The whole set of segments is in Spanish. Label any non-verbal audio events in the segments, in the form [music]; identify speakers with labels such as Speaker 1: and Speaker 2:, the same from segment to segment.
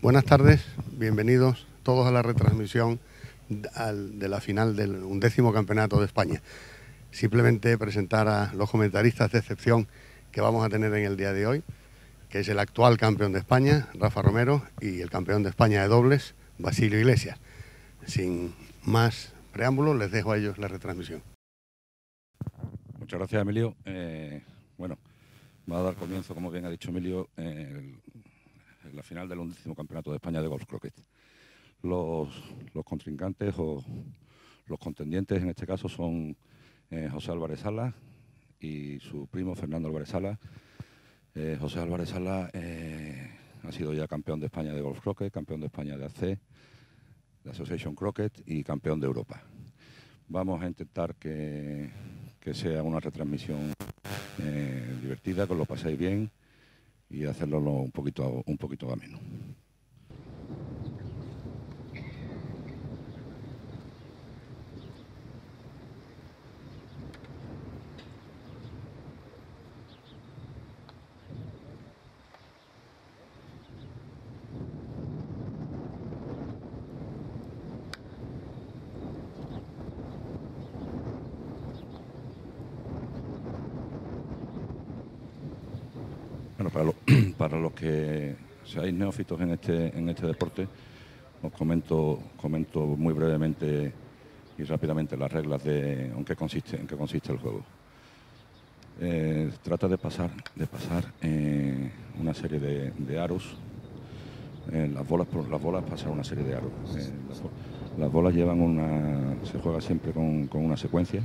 Speaker 1: Buenas tardes, bienvenidos todos a la retransmisión de la final del undécimo campeonato de España. Simplemente presentar a los comentaristas de excepción que vamos a tener en el día de hoy, que es el actual campeón de España, Rafa Romero, y el campeón de España de dobles, Basilio Iglesias. Sin más preámbulos, les dejo a ellos la retransmisión.
Speaker 2: Muchas gracias, Emilio. Eh, bueno, va a dar comienzo, como bien ha dicho Emilio, la final del undécimo campeonato de España de golf croquet. Los, contrincantes o los contendientes en este caso son eh, José Álvarez Sala y su primo Fernando Álvarez Sala. Eh, José Álvarez Sala eh, ha sido ya campeón de España de golf croquet, campeón de España de AC, de Association Croquet y campeón de Europa. Vamos a intentar que, que sea una retransmisión divertida, que lo paséis bien y hacerlo un poquito, un poquito ameno. para los que seáis neófitos en este, en este deporte, os comento, comento muy brevemente y rápidamente las reglas de en qué consiste, en qué consiste el juego. Eh, trata de pasar, de pasar eh, una serie de, aros. Eh, las bolas, las bolas pasan una serie de aros. Las, bolas llevan una, se juega siempre con, con una secuencia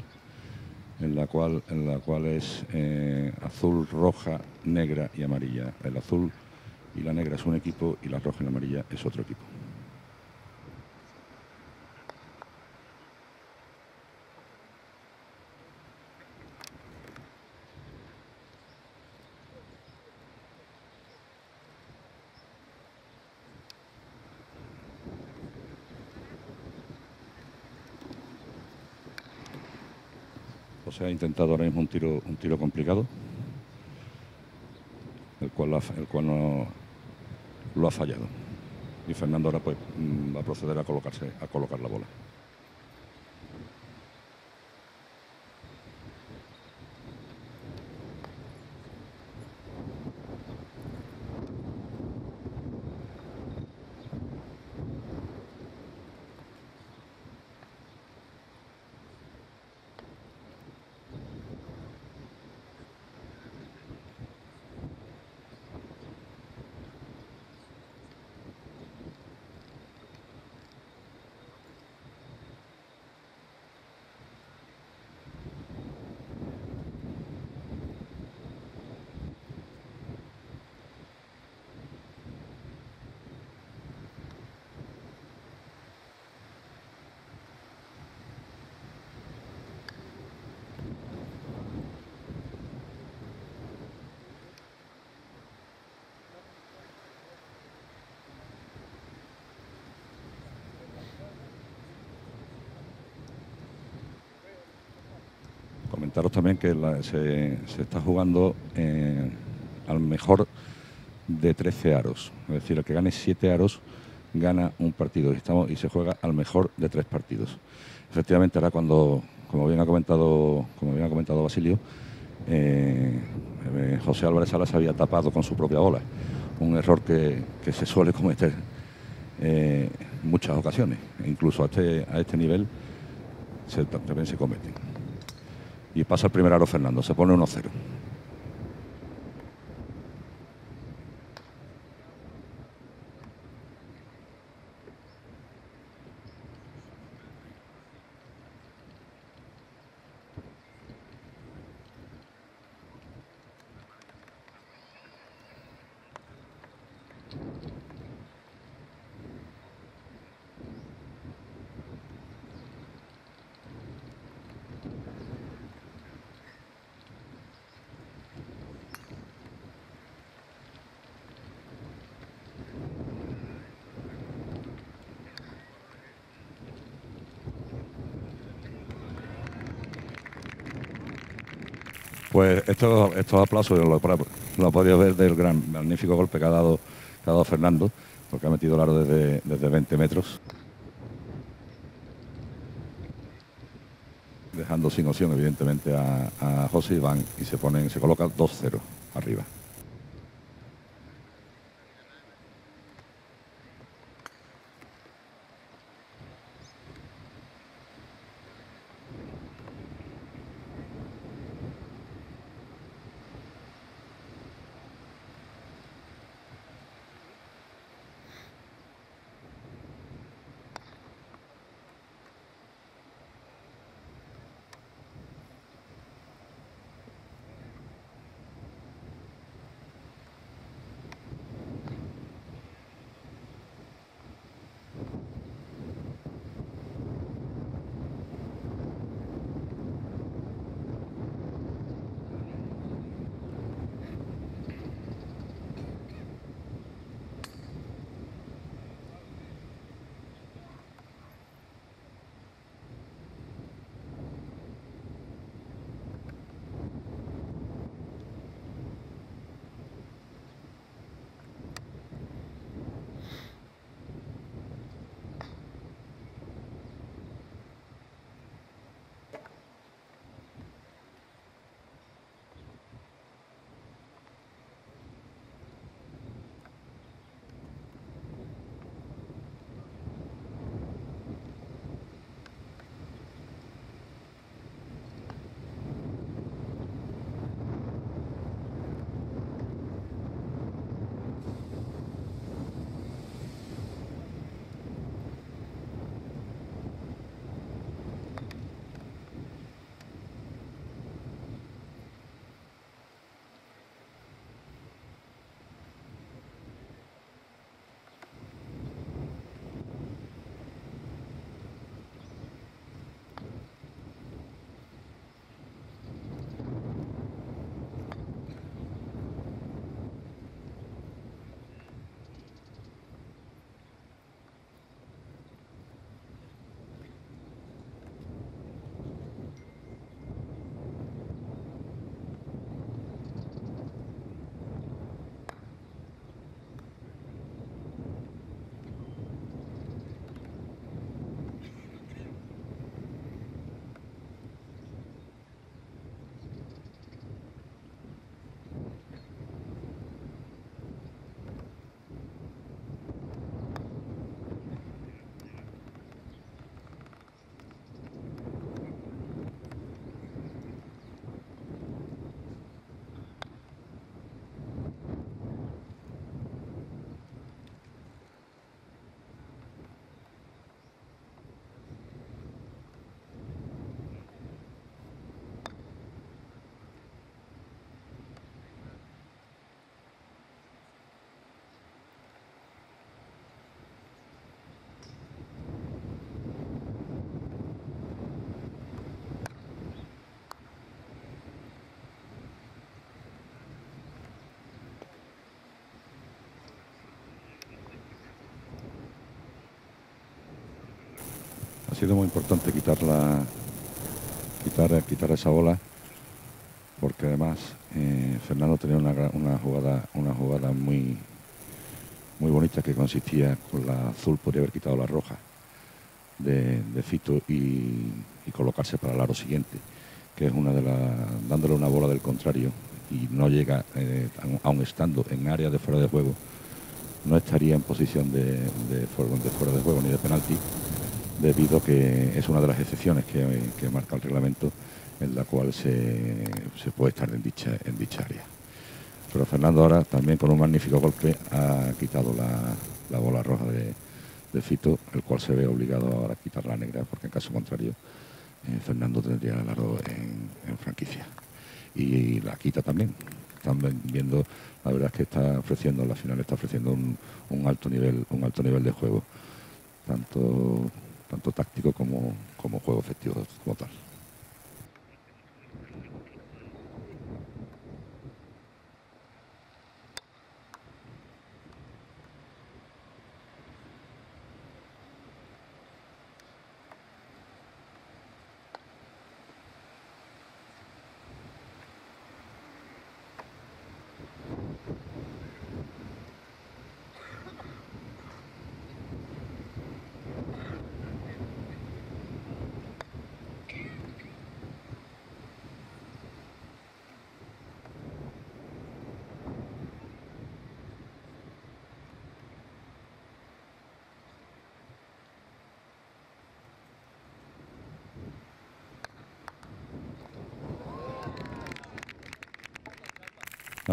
Speaker 2: en la cual, en la cual es eh, azul, roja, negra y amarilla. El azul y la negra es un equipo y la roja y la amarilla es otro equipo. se ha intentado ahora mismo un tiro, un tiro complicado, el cual, el cual no, lo ha fallado. Y Fernando ahora pues, mm, va a proceder a colocarse, a colocar la bola. Comentaros también que se, está jugando eh, al mejor de 13 aros. Es decir, el que gane 7 aros gana un partido y, estamos, y se juega al mejor de 3 partidos. Efectivamente, ahora cuando, como bien ha comentado, como bien ha comentado Basilio, eh, eh, José Álvarez Salas había tapado con su propia bola. Un error que, se suele cometer muchas ocasiones. incluso a este, a este nivel también se cometen y pasa el primer aro Fernando, se pone 1-0. Pues estos, aplausos lo, lo he podido ver del gran, magnífico golpe que ha dado, Fernando. porque ha metido el aro desde, desde 20 metros. Dejando sin opción, evidentemente, a, a José Iván y se ponen, se coloca 2-0 arriba. Ha sido muy importante quitarla, quitar, quitar esa bola, porque además eh, Fernando tenía una, jugada, una jugada muy, muy bonita que consistía con la azul, podría haber quitado la roja de, Fito y, colocarse para el aro siguiente, que es una de las, dándole una bola del contrario y no llega, eh, estando en área de fuera de juego, no estaría en posición de, de fuera de juego ni de penalti debido a que es una de las excepciones que, marca el reglamento en la cual se, puede estar en dicha, en dicha área. Pero Fernando ahora también con un magnífico golpe ha quitado la, bola roja de, Fito, el cual se ve obligado ahora a quitar la negra, porque en caso contrario eh, Fernando tendría el aro en, franquicia. Y la quita también. Están viendo, la verdad es que está ofreciendo, la final está ofreciendo un, un alto nivel, un alto nivel de juego. Tanto tanto táctico como, como juego efectivo como tal.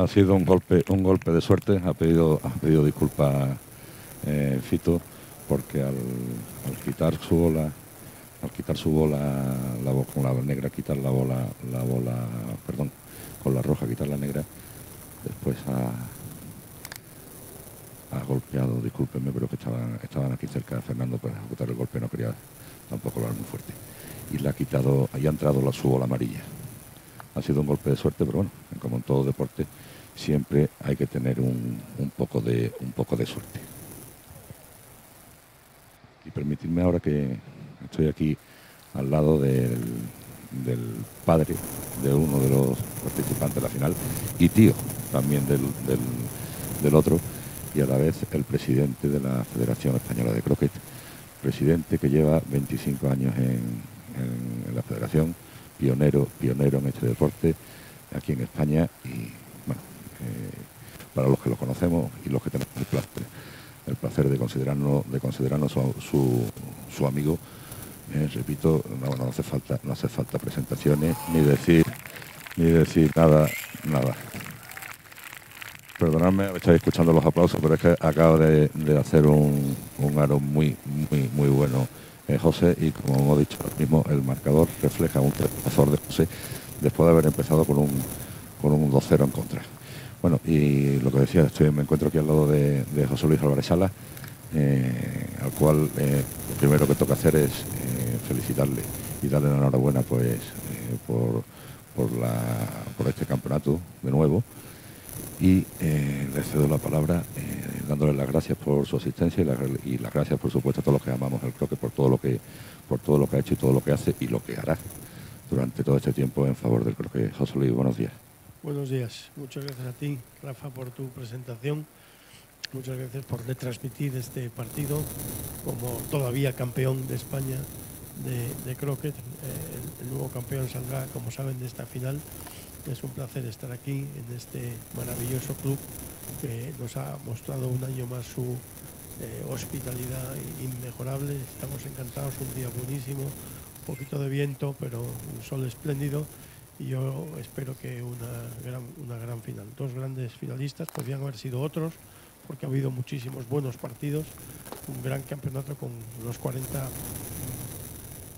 Speaker 2: Ha sido un golpe, un golpe de suerte. Ha pedido, ha pedido disculpas eh, Fito porque al, quitar su bola, al quitar su bola, la, con la negra quitar la bola, la bola, perdón, con la roja quitar la negra, después ha, ha golpeado, discúlpenme, pero que estaban, estaban aquí cerca Fernando para ejecutar el golpe, no quería tampoco hablar muy fuerte. Y le ha quitado, ahí ha entrado la su bola amarilla. Ha sido un golpe de suerte, pero bueno, como en todo deporte, siempre hay que tener un, poco, de, un poco de suerte. Y permitirme ahora que estoy aquí al lado del, padre de uno de los participantes de la final y tío también del, del otro y a la vez el presidente de la Federación Española de Croquet, presidente que lleva 25 años en, la federación, pionero, pionero en este deporte aquí en España para los que lo conocemos y los que tenemos el placer, el placer de considerarnos, de considerarnos su, amigo, eh, repito, no, no, hace falta, no hace falta presentaciones ni decir ni decir nada, nada. Perdonadme, estáis escuchando los aplausos, pero es que acabo de, hacer un, un, aro muy, muy, muy bueno eh, José y como hemos dicho mismo, el marcador refleja un trepazor de José después de haber empezado con un, con un 2-0 en contra. Bueno, y lo que decía, estoy, me encuentro aquí al lado de, José Luis Álvarez Sala, eh, al cual eh, lo primero que toca hacer es felicitarle y darle la enhorabuena pues, por, por, la, por este campeonato de nuevo y eh, le cedo la palabra eh, dándole las gracias por su asistencia y, las gracias por supuesto a todos los que amamos el croque por todo lo que por todo lo que ha hecho y todo lo que hace y lo que hará durante todo este tiempo en favor del croque. José Luis, buenos días.
Speaker 3: Buenos días, muchas gracias a ti, Rafa, por tu presentación. Muchas gracias por retransmitir este partido como todavía campeón de España de, croquet. Eh, el nuevo campeón saldrá, como saben, de esta final es un placer estar aquí en este maravilloso club que nos ha mostrado un año más su eh, hospitalidad inmejorable. Estamos encantados, un día buenísimo, un poquito de viento, pero un sol espléndido y yo espero que una gran, una gran final. Dos grandes finalistas, podrían haber sido otros, porque ha habido muchísimos buenos partidos, un gran campeonato con los 40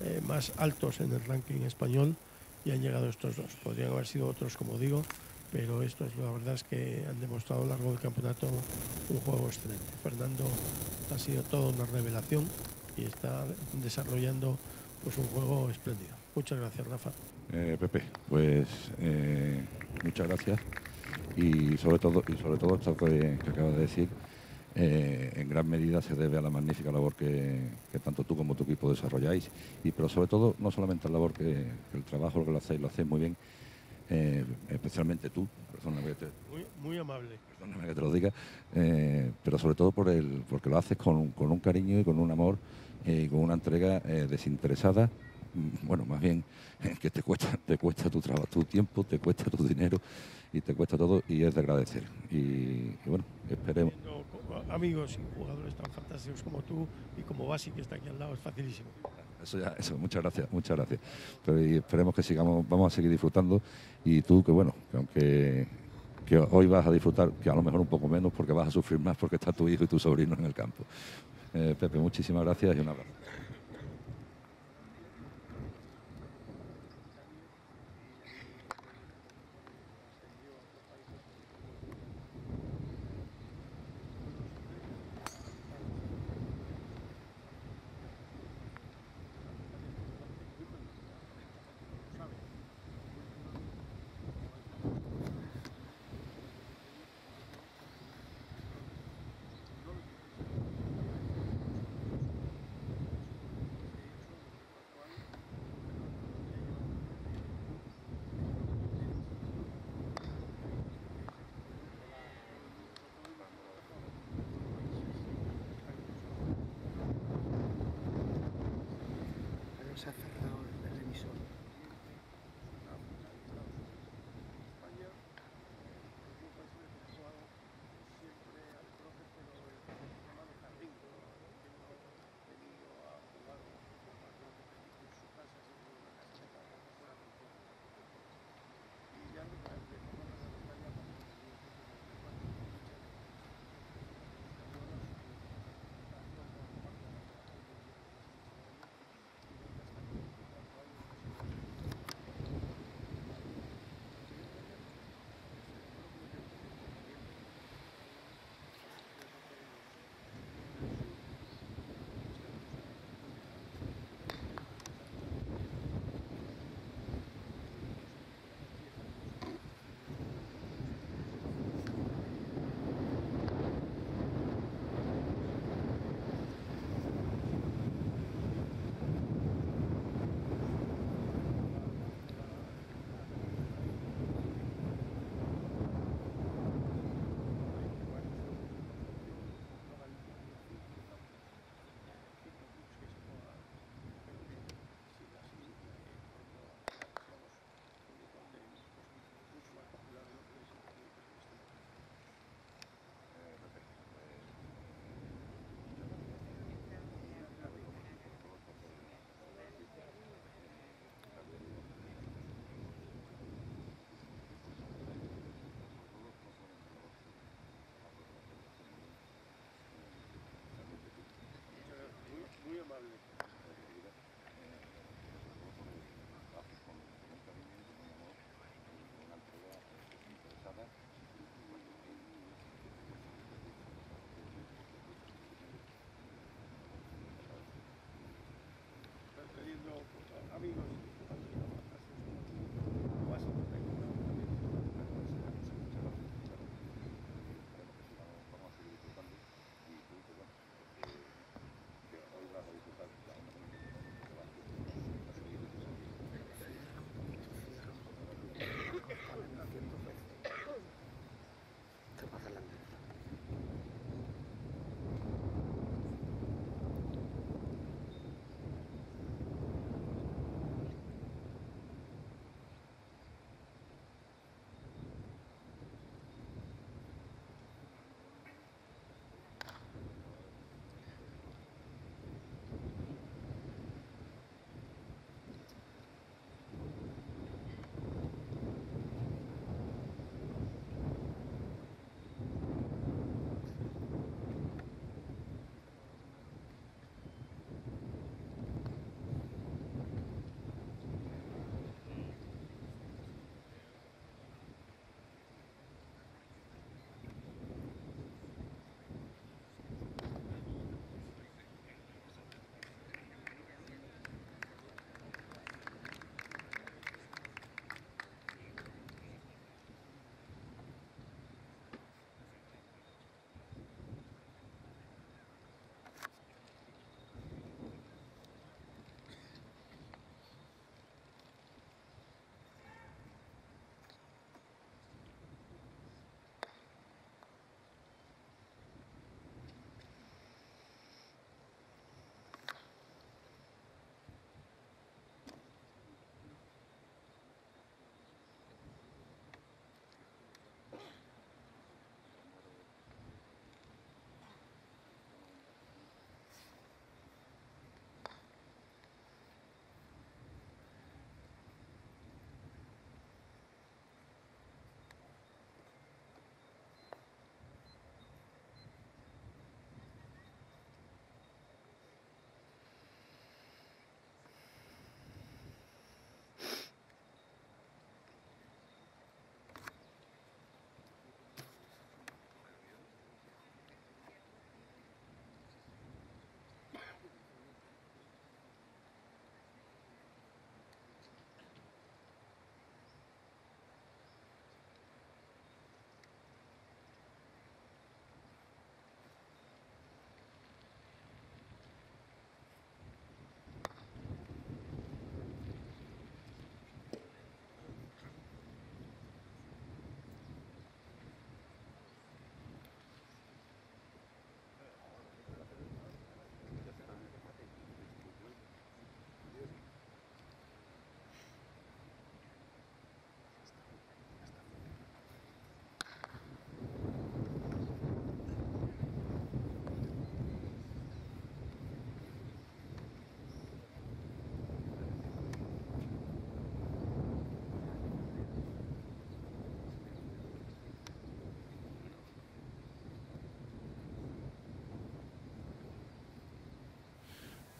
Speaker 3: eh, más altos en el ranking español y han llegado estos dos. Podrían haber sido otros, como digo, pero esto es la verdad es que han demostrado a lo largo del campeonato un juego excelente. Fernando ha sido toda una revelación y está desarrollando pues un juego espléndido. Muchas gracias, Rafa.
Speaker 2: Eh, Pepe, pues eh, muchas gracias. Y sobre todo y sobre todo esto que, que acabas de decir eh, en gran medida se debe a la magnífica labor que, tanto tú como tu equipo desarrolláis, y pero sobre todo no solamente la labor que, el trabajo que lo hacéis, lo hacéis muy bien, eh, especialmente tú, perdóname que te,
Speaker 3: muy, amable,
Speaker 2: perdóname que te lo diga, eh, pero sobre todo por el, porque lo haces con, con un cariño y con un amor y con una entrega desinteresada bueno, más bien [laughs] que te cuesta, te cuesta tu trabajo, tu tiempo, te cuesta tu dinero y te cuesta todo y es de agradecer. Y, bueno, esperemos.
Speaker 3: Amigos y jugadores tan fantásticos como tú y como Basi que está aquí al lado, es facilísimo.
Speaker 2: Eso ya, eso, muchas gracias, muchas gracias. Pero esperemos que sigamos, vamos a seguir disfrutando y tú que bueno, que aunque que hoy vas a disfrutar, que a lo mejor un poco menos porque vas a sufrir más porque está tu hijo y tu sobrino en el campo. Eh, Pepe, muchísimas gracias y un abrazo.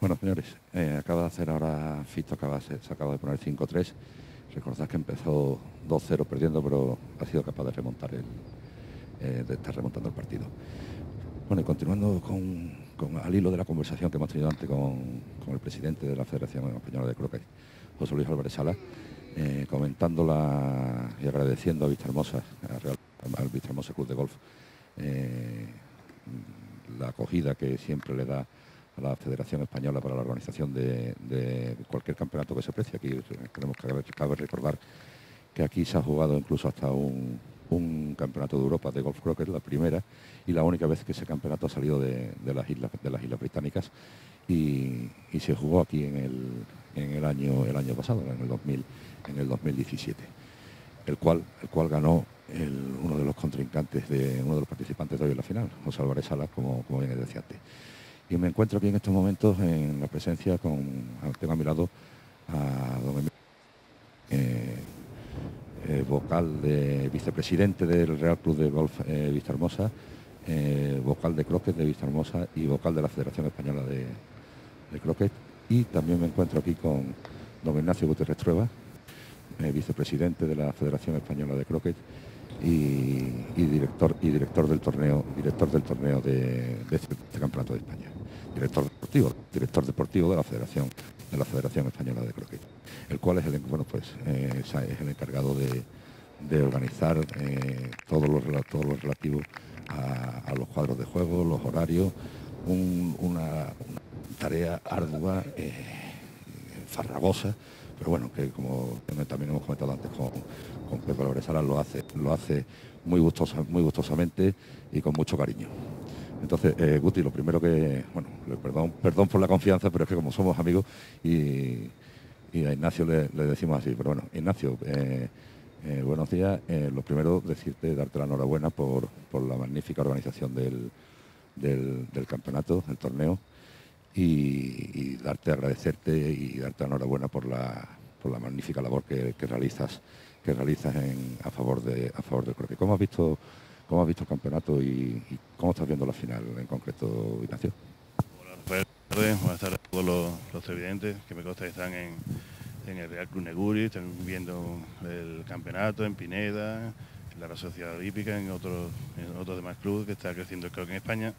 Speaker 2: Bueno, señores, eh, acaba de hacer ahora, Fito acaba, se, acaba de poner 5-3. Recordad que empezó 2-0 perdiendo, pero ha sido capaz de remontar el, eh, de estar remontando el partido. Bueno, y continuando con, al hilo de la conversación que hemos tenido antes con, el presidente de la Federación Española de Croquet, José Luis Álvarez Sala, eh, comentando y agradeciendo a Vista Hermosa, al Vista Hermosa Club de Golf, la acogida que siempre le da a la Federación Española para la organización de, cualquier campeonato que se precie. Aquí tenemos que cabe recordar que aquí se ha jugado incluso hasta un, campeonato de Europa de golf croquet, la primera y la única vez que ese campeonato ha salido de, las, islas, de las Islas Británicas y, se jugó aquí en el, el, año, el año pasado, en el, 2000, en el 2017, el cual, el cual ganó uno de los contrincantes, de uno de los participantes de hoy en la final, José Álvarez Salas, como, como bien decía antes. Y me encuentro aquí en estos momentos en la presencia con, tengo a mi lado a don Emilio, eh, eh, vocal de vicepresidente del Real Club de Golf eh, Vista Hermosa, vocal de croquet de Vista Hermosa y vocal de la Federación Española de, de Croquet. Y también me encuentro aquí con don Ignacio Gutiérrez Trueba, vicepresidente de la Federación Española de Croquet y, director y director del torneo director del torneo de, este, campeonato de España. Director deportivo director deportivo de la Federación de la Federación Española de Croquet el cual es el bueno pues eh, es el encargado de, organizar eh, todo lo todo lo relativo a, los cuadros de juego los horarios una, tarea ardua eh, farragosa pero bueno, que como también hemos comentado antes con, con Pepe lo hace, lo hace muy, gustosa, muy gustosamente y con mucho cariño. Entonces, eh, Guti, lo primero que, bueno, perdón, perdón por la confianza, pero es que como somos amigos y, a Ignacio le, decimos así, pero bueno, Ignacio, eh, eh, buenos días. lo primero, decirte, darte la enhorabuena por, la magnífica organización del, del campeonato, del torneo y, darte, agradecerte y darte enhorabuena por la, por la magnífica labor que, realizas que realizas en, a favor de a favor del croquet. ¿Cómo has visto cómo has visto el campeonato y, cómo estás viendo la final en concreto, Ignacio?
Speaker 4: Buenas tardes, buenas tardes a todos los, televidentes que me consta que están en, el Real Club Neguri, están viendo el campeonato en Pineda, en la Sociedad Olímpica, en otros otros demás clubes que está creciendo el croquet en España.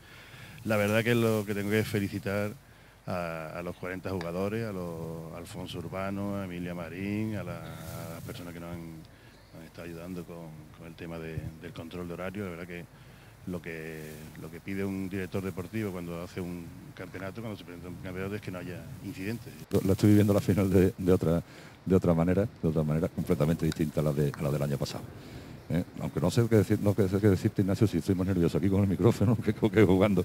Speaker 4: La verdad que lo que tengo que felicitar a, los 40 jugadores, a, los Alfonso Urbano, a Emilia Marín, a, las personas que nos han, estado ayudando con, el tema del control de horario. La verdad que lo que lo que pide un director deportivo cuando hace un campeonato, cuando se presenta un campeonato, es que no haya incidentes.
Speaker 2: Lo estoy viviendo la final de, otra de otra manera, de otra manera completamente distinta a la de la del año pasado. ¿eh? Aunque no sé qué decir, no sé qué decirte Ignacio si estoy más nervioso aquí con el micrófono [laughs] que jugando.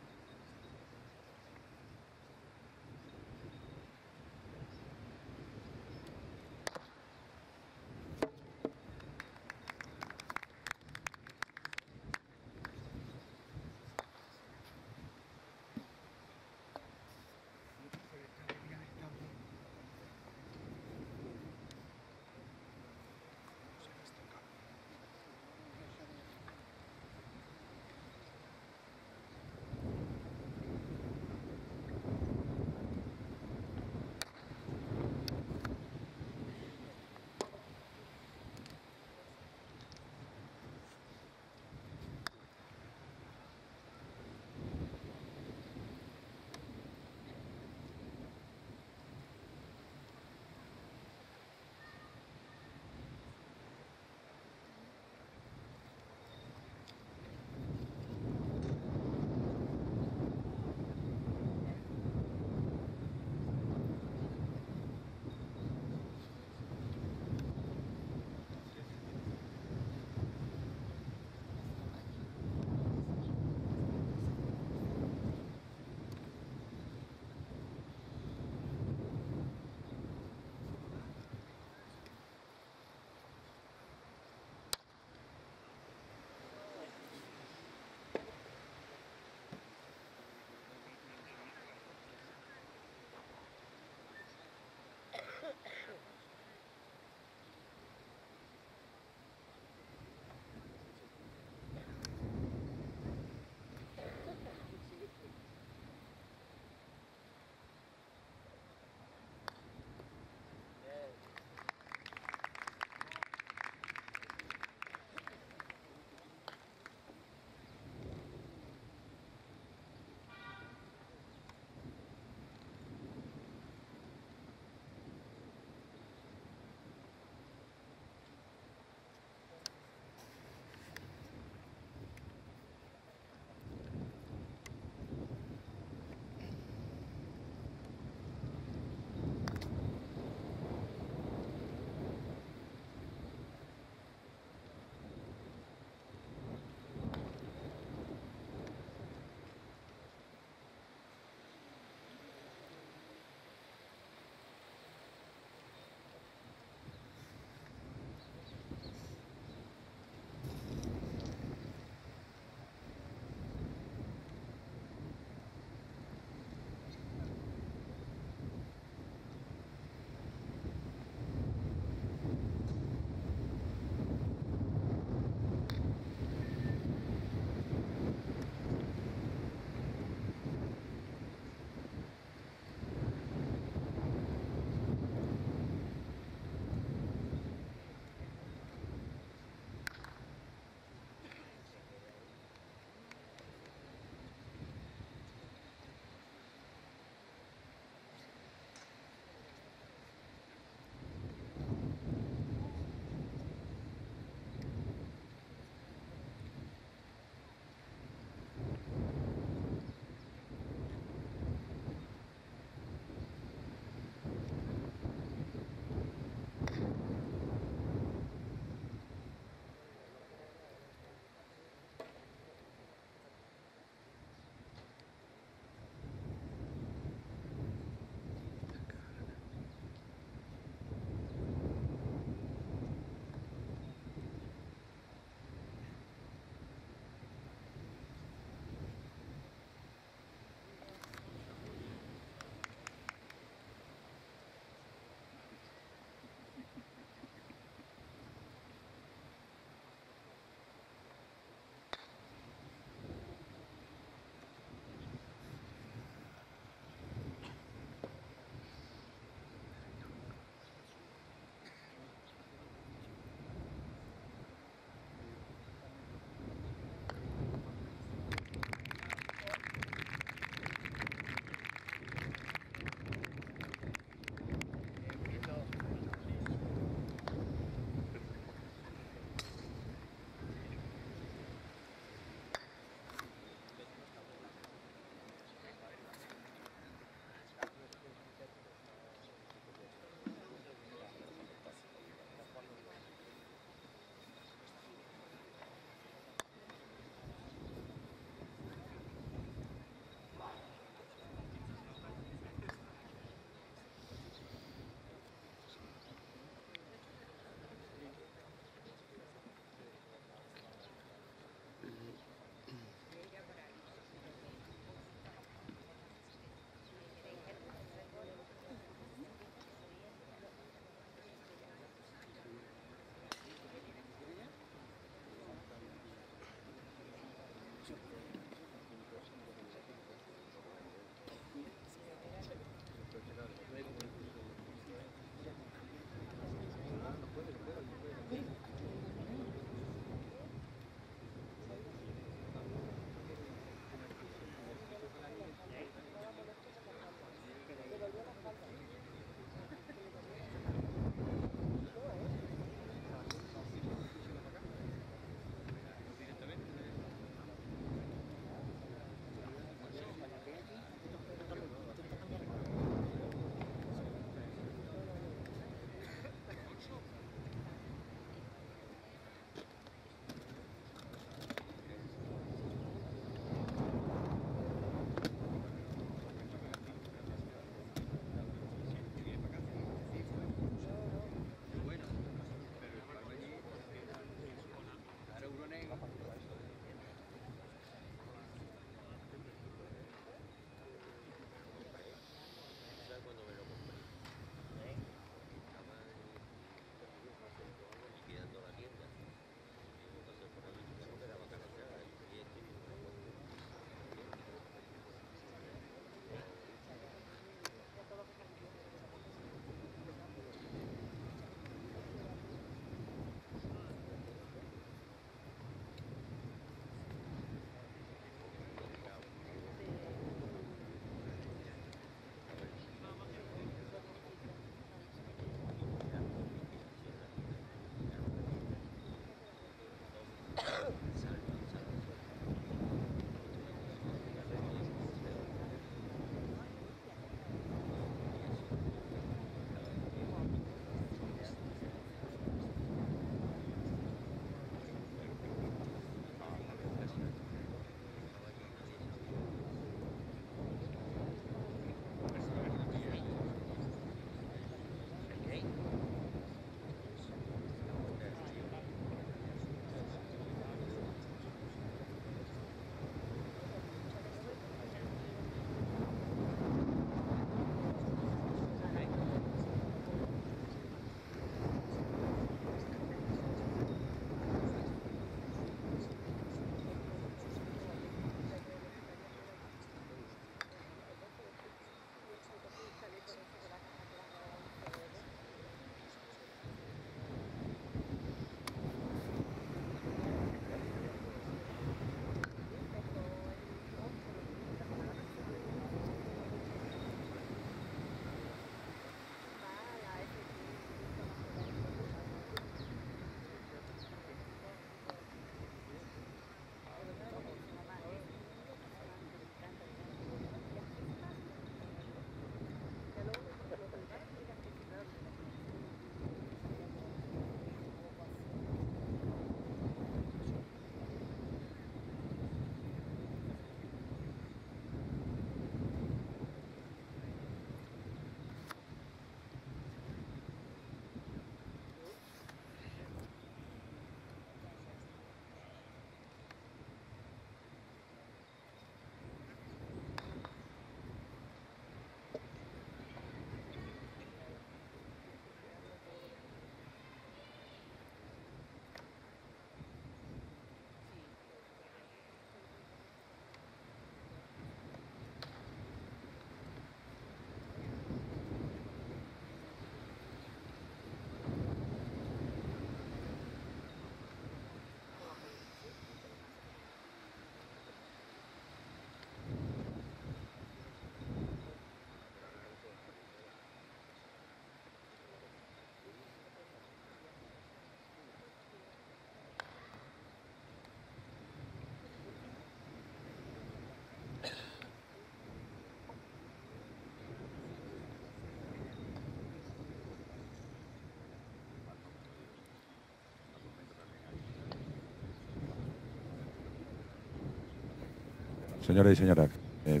Speaker 2: Señores y señoras, eh,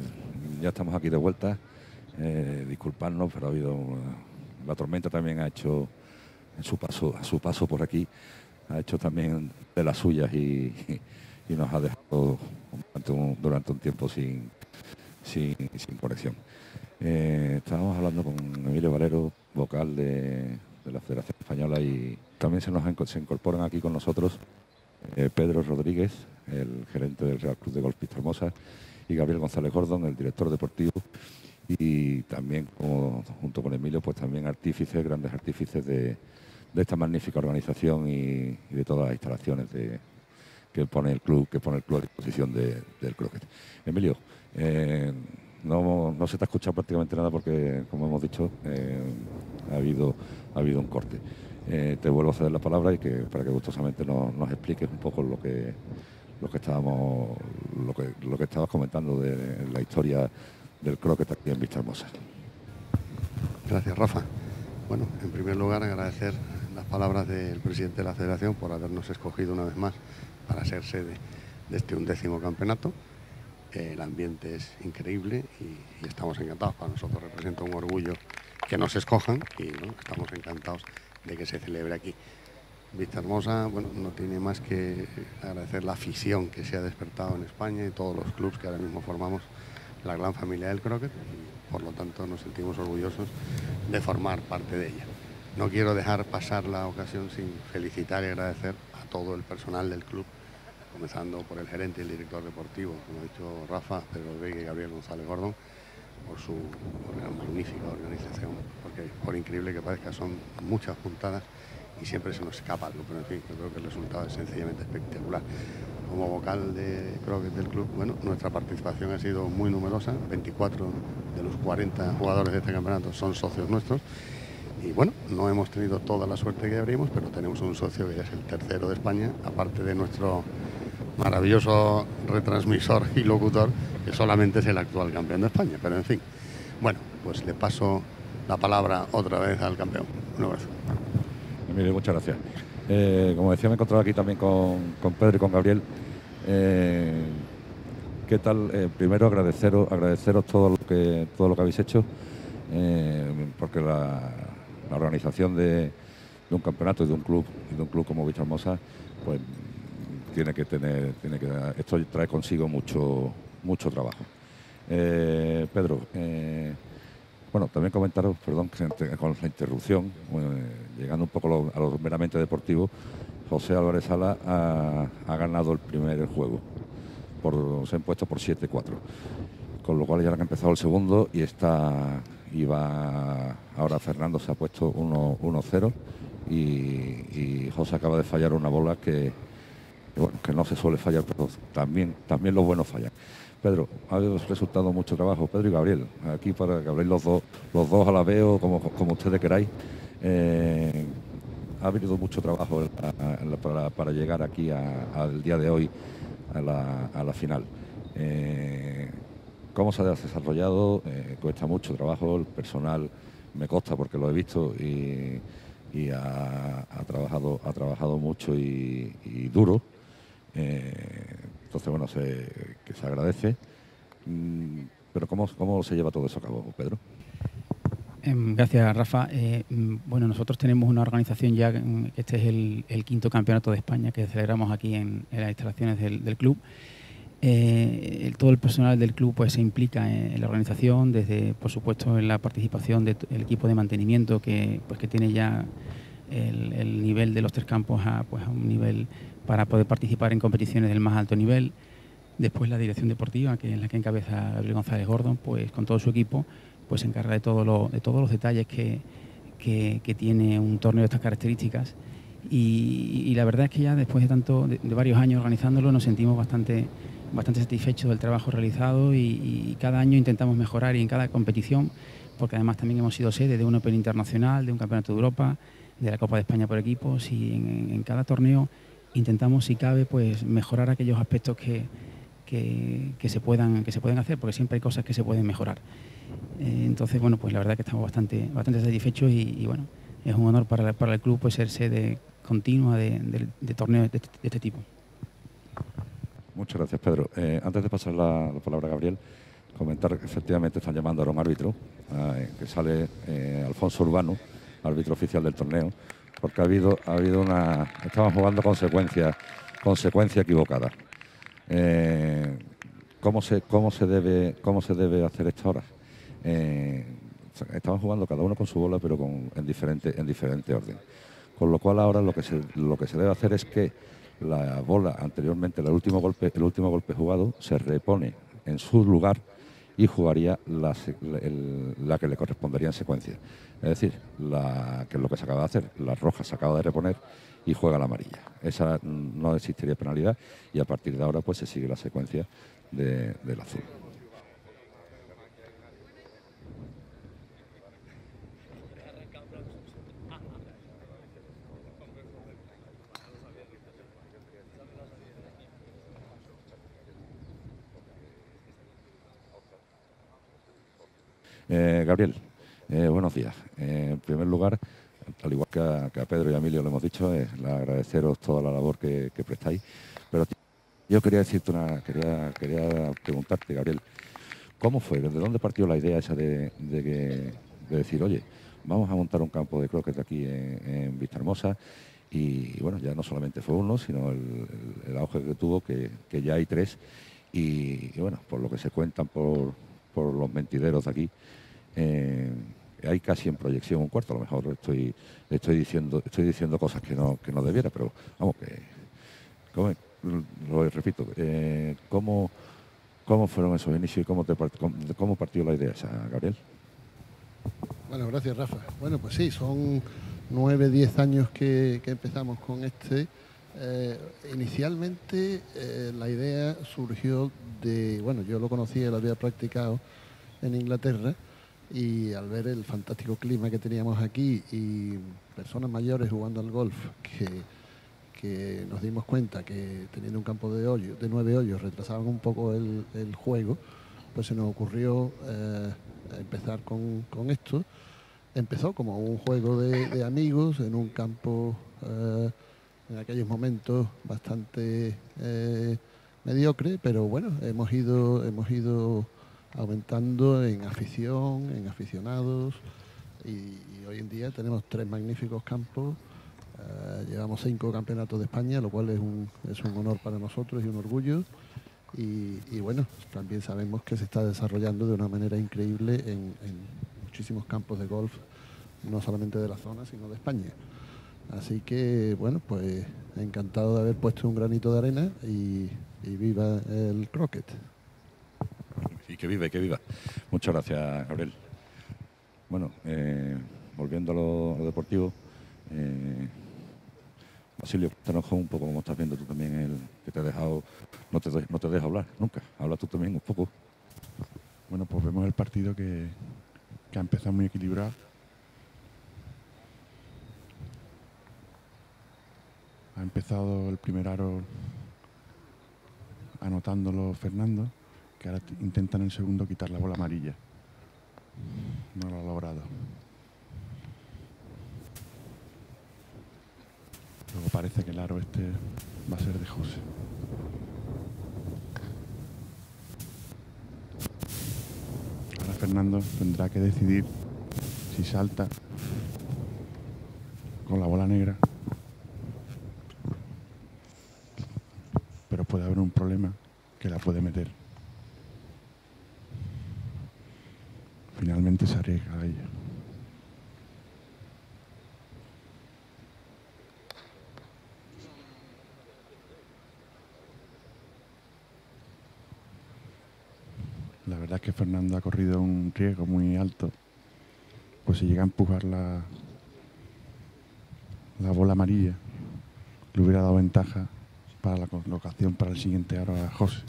Speaker 2: ya estamos aquí de vuelta. Eh, disculpadnos, pero ha habido la tormenta también ha hecho en su paso, a su paso por aquí, ha hecho también de las suyas y, nos ha dejado durante un, tiempo sin, sin, conexión. Eh, estábamos hablando con Emilio Valero, vocal de, la Federación Española, y también se nos incorporan aquí con nosotros eh, Pedro Rodríguez, el gerente del Real Club de Golf Pista Hermosa, y Gabriel González Gordon, el director deportivo, y también junto con Emilio, pues también artífices, grandes artífices de, esta magnífica organización y, de todas las instalaciones que pone el club, que pone el club a disposición del croquet. Emilio, eh, no, se te ha escuchado prácticamente nada porque, como hemos dicho, eh, ha habido ha habido un corte. Eh, te vuelvo a ceder la palabra y que para que gustosamente nos expliques un poco lo que lo que estábamos lo que, lo que estabas comentando de la historia del croquet aquí en Vista Hermosa.
Speaker 1: Gracias, Rafa. Bueno, en primer lugar agradecer las palabras del presidente de la Federación por habernos escogido una vez más para ser sede de este undécimo campeonato. el ambiente es increíble y, estamos encantados. Para nosotros representa un orgullo que nos escojan y estamos encantados de que se celebre aquí. Vista Hermosa, bueno, no tiene más que agradecer la afición que se ha despertado en España y todos los clubes que ahora mismo formamos la gran familia del croquet y por lo tanto nos sentimos orgullosos de formar parte de ella. No quiero dejar pasar la ocasión sin felicitar y agradecer a todo el personal del club, comenzando por el gerente y el director deportivo, como ha dicho Rafa, Pedro Rodríguez y Gabriel González Gordon, por su magnífica organización, porque por increíble que parezca son muchas puntadas y siempre se nos escapa algo, pero en fin, yo creo que el resultado es sencillamente espectacular. Como vocal de croquet del club, bueno, nuestra participación ha sido muy numerosa, 24 de los 40 jugadores de este campeonato son socios nuestros y bueno, no hemos tenido toda la suerte que habríamos, pero tenemos un socio que es el tercero de España, aparte de nuestro maravilloso retransmisor y locutor, que solamente es el actual campeón de España, pero en fin. Bueno, pues le paso la palabra otra vez al campeón. Un abrazo
Speaker 2: muchas gracias. Eh, como decía, me he encontrado aquí también con, Pedro y con Gabriel. Eh, ¿Qué tal? Eh, primero agradeceros, agradeceros todo lo que todo lo que habéis hecho, porque la, organización de, un campeonato y de un club y de un club como Hermosa, pues tiene que tener, tiene que esto trae consigo mucho mucho trabajo. Pedro, bueno, también comentaros, perdón, con la interrupción, llegando un poco a lo, meramente deportivo, José Álvarez Sala ha, ganado el primer juego. Se han puesto por 7-4. Con lo cual ya han empezado el segundo y está y ahora Fernando se ha puesto 1-0 y, José acaba de fallar una bola que, que no se suele fallar, pero también, también los buenos fallan. Pedro, ha resultado mucho trabajo. Pedro y Gabriel, aquí para habléis los dos, los dos a la vez o como, como ustedes queráis. Eh, ha habido mucho trabajo para, llegar aquí al día de hoy a la, final. Eh, ¿Cómo se ha desarrollado? Eh, cuesta mucho trabajo, el personal me consta porque lo he visto y, ha, trabajado, ha trabajado mucho y, duro. Entonces, bueno, se, que se agradece. Mm, pero ¿cómo, ¿cómo se lleva todo eso a cabo, Pedro?
Speaker 5: Em, gracias, Rafa. Eh, mm, bueno, nosotros tenemos una organización ya, este es el, quinto campeonato de España que celebramos aquí en, las instalaciones del, club. Eh, todo el personal del club pues, se implica en, la organización, desde, por supuesto, en la participación del equipo de mantenimiento que, pues, que tiene ya el, nivel de los tres campos a, pues, a un nivel para poder participar en competiciones del más alto nivel. Después la dirección deportiva, que es la que encabeza Gabriel González Gordon, pues con todo su equipo, pues se encarga de, de todos los detalles que, que, tiene un torneo de estas características. Y, la verdad es que ya después de tanto de, varios años organizándolo nos sentimos bastante bastante satisfechos del trabajo realizado y, cada año intentamos mejorar y en cada competición porque además también hemos sido sede de un Open internacional de un campeonato de Europa de la Copa de España por equipos y en cada torneo intentamos, si cabe, pues mejorar aquellos aspectos que, que, se puedan, que se pueden hacer, porque siempre hay cosas que se pueden mejorar. Eh, entonces, bueno, pues la verdad que estamos bastante, bastante satisfechos y, bueno, es un honor para, para, el club pues, ser sede continua de, torneos de, este tipo.
Speaker 2: Muchas gracias, Pedro. Eh, antes de pasar la, palabra a Gabriel, comentar que efectivamente están llamando a un árbitro, eh, que sale Alfonso Urbano, árbitro oficial del torneo, porque ha habido, ha habido una. Estaban jugando consecuencia, consecuencia equivocada. ¿cómo, se, cómo, se debe, ¿Cómo se debe hacer esta hora? Estaban jugando cada uno con su bola, pero con, en, diferente, en diferente orden. Con lo cual ahora lo que se, lo que se debe hacer es que la bola anteriormente, el último golpe, el último golpe jugado, se repone en su lugar y jugaría la, que le correspondería en secuencia. Es decir, la, que es lo que se acaba de hacer, la roja se acaba de reponer y juega la amarilla. Esa no existiría penalidad y a partir de ahora pues se sigue la secuencia del azul. Eh, Gabriel, eh, buenos días. Eh, en primer lugar, al igual que a, Pedro y a Emilio lo hemos dicho, es agradeceros toda la labor que, prestáis. Pero yo quería decirte una, quería, quería preguntarte, Gabriel, ¿cómo fue? ¿Desde dónde partió la idea esa de, decir, oye, vamos a montar un campo de croquet aquí en, Vista Hermosa? Y, bueno, ya no solamente fue uno, sino el, auge que tuvo, que, ya hay tres. Y, y, bueno, por lo que se cuentan por, por los mentideros de aquí, eh, hay casi en proyección un cuarto, a lo mejor estoy, estoy diciendo, estoy diciendo cosas que no, que no debiera, pero vamos que lo repito, eh, ¿cómo, ¿cómo fueron esos inicios y cómo, te, cómo partió la idea esa, Gabriel?
Speaker 6: Bueno, gracias Rafa. Bueno, pues sí, son nueve, diez años que, empezamos con este. Eh, inicialmente la idea surgió de, bueno, yo lo conocía, lo había practicado en Inglaterra y al ver el fantástico clima que teníamos aquí y personas mayores jugando al golf que, nos dimos cuenta que teniendo un campo de hoyo, de nueve hoyos retrasaban un poco el, juego, pues se nos ocurrió eh, empezar con, esto. Empezó como un juego de, amigos en un campo eh, en aquellos momentos bastante eh, mediocre, pero bueno, hemos ido, hemos ido aumentando en afición, en aficionados y, hoy en día tenemos tres magníficos campos. Eh, llevamos cinco campeonatos de España, lo cual es un, es un honor para nosotros y un orgullo. Y, bueno, también sabemos que se está desarrollando de una manera increíble en, muchísimos campos de golf, no solamente de la zona, sino de España. Así que, bueno, pues encantado de haber puesto un granito de arena y, y viva el croquet
Speaker 2: que vive, que viva. Muchas gracias, Gabriel. Bueno, eh, volviendo a lo, deportivo, eh, Basilio, te enojó un poco como estás viendo tú también, el que te ha dejado, no te, no te deja hablar nunca. Habla tú también un poco.
Speaker 7: Bueno, pues vemos el partido que, que ha empezado muy equilibrado. Ha empezado el primer aro anotándolo Fernando que ahora intentan en segundo quitar la bola amarilla. No lo ha logrado. Luego parece que el aro este va a ser de José. Ahora Fernando tendrá que decidir si salta con la bola negra. Pero puede haber un problema que la puede meter. Finalmente se arriesga ella. La verdad es que Fernando ha corrido un riesgo muy alto, pues si llega a empujar la, la bola amarilla, le hubiera dado ventaja para la colocación para el siguiente aro a José.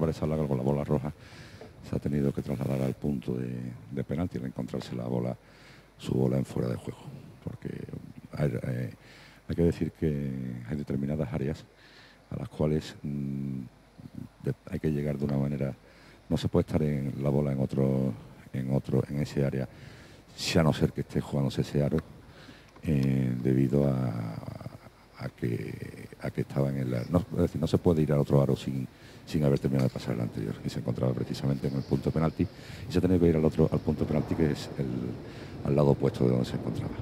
Speaker 2: Álvarez Sala con la bola roja se ha tenido que trasladar al punto de, penalti al encontrarse la bola, su bola en fuera de juego. Porque hay, que decir que hay determinadas áreas a las cuales mm, hay que llegar de una manera, no se puede estar en la bola en otro, en otro, en ese área, si a no ser que esté jugándose ese aro, eh, debido a, que, a que estaba en el... No, es decir, no se puede ir al otro aro sin, sin haber terminado de pasar el anterior. Y se encontraba precisamente en el punto penalti y se tenido que ir al otro, al punto penalti que es el, al lado opuesto de donde se encontraba.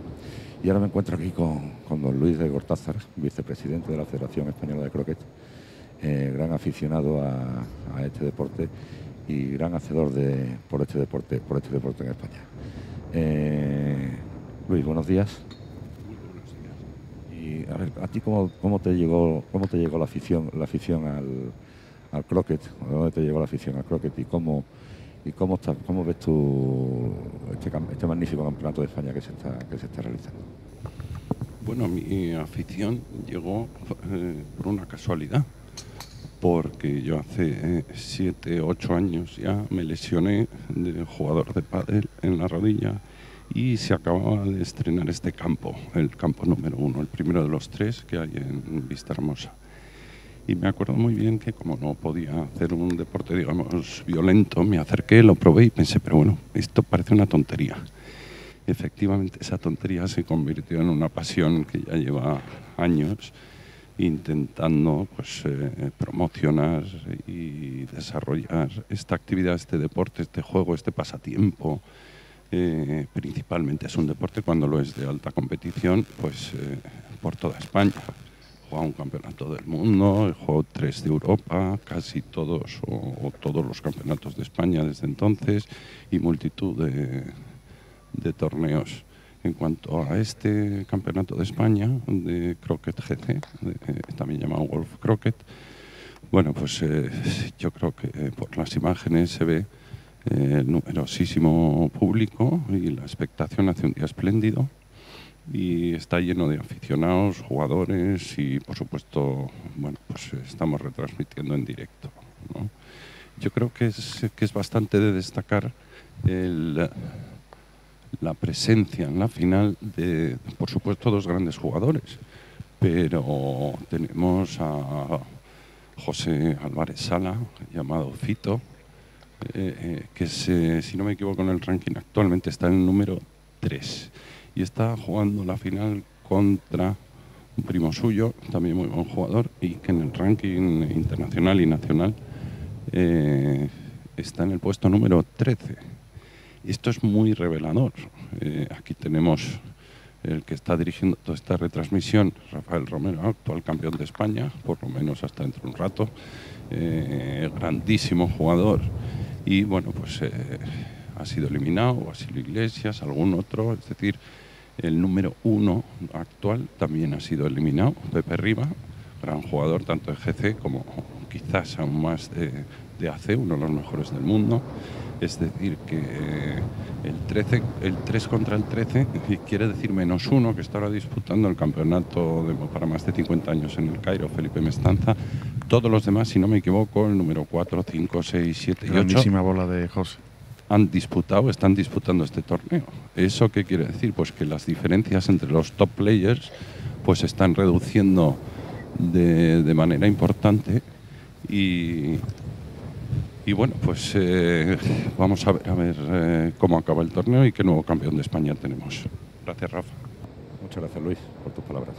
Speaker 2: Y ahora me encuentro aquí con, con don Luis de Gortázar, vicepresidente de la Federación Española de Croquet, eh, gran aficionado a, este deporte y gran hacedor de, por este deporte, por este deporte en España. Eh, Luis, buenos días. A ver, ¿a ti cómo, cómo, te llegó cómo te llegó la afición, la afición al, al croquet? ¿Dónde te llegó la afición al croquet y cómo y cómo está, cómo ves tú este, este, magnífico campeonato de España que se está, que se está realizando?
Speaker 8: Bueno, mi afición llegó eh, por una casualidad, porque yo hace 7, eh, 8 años ya me lesioné de jugador de pádel en la rodilla y se acababa de estrenar este campo, el campo número uno, el primero de los tres que hay en Vista Hermosa. Y me acuerdo muy bien que como no podía hacer un deporte, digamos, violento, me acerqué, lo probé y pensé, pero bueno, esto parece una tontería. Efectivamente, esa tontería se convirtió en una pasión que ya lleva años intentando pues, eh, promocionar y desarrollar esta actividad, este deporte, este juego, este pasatiempo, eh, principalmente es un deporte cuando lo es de alta competición, pues eh, por toda España. Jugado un campeonato del mundo, jugado tres de Europa, casi todos o, todos los campeonatos de España desde entonces y multitud de, de torneos. En cuanto a este campeonato de España de Croquet GC, también llamado Wolf Croquet, bueno, pues eh, yo creo que por las imágenes se ve eh, numerosísimo público y la expectación hace un día espléndido y está lleno de aficionados, jugadores y por supuesto, bueno, pues estamos retransmitiendo en directo. Yo creo que es, que es bastante de destacar la presencia en la final de, por supuesto, dos grandes jugadores, pero tenemos a José Álvarez Sala, llamado Fito, eh, eh, que si no me equivoco en el ranking actualmente está en el número 3 y está jugando la final contra un primo suyo, también muy buen jugador, y que en el ranking internacional y nacional eh, está en el puesto número 13. Y esto es muy revelador. aquí tenemos el que está dirigiendo toda esta retransmisión, Rafael Romero, actual campeón de España, por lo menos hasta dentro de un rato, grandísimo jugador y bueno, pues eh, ha sido eliminado, ha sido Iglesias, algún otro, es decir, el número uno actual también ha sido eliminado, Pepe Riva, gran jugador tanto de GC como quizás aún más de, de AC, uno de los mejores del mundo. Es decir, que el, 13, el 3 contra el 13 quiere decir menos uno, que está ahora disputando el campeonato de, para más de 50 años en el Cairo, Felipe Mestanza. Todos los demás, si no me equivoco, el número 4, 5, 6, 7 y 8.
Speaker 7: Grandísima bola de José.
Speaker 8: Han disputado, están disputando este torneo. ¿Eso qué quiere decir? Pues que las diferencias entre los top players pues están reduciendo de, de manera importante y, y bueno, pues eh, vamos a ver, a ver eh, cómo acaba el torneo y qué nuevo campeón de España tenemos. Gracias, Rafa.
Speaker 2: Muchas gracias, Luis, por tus palabras.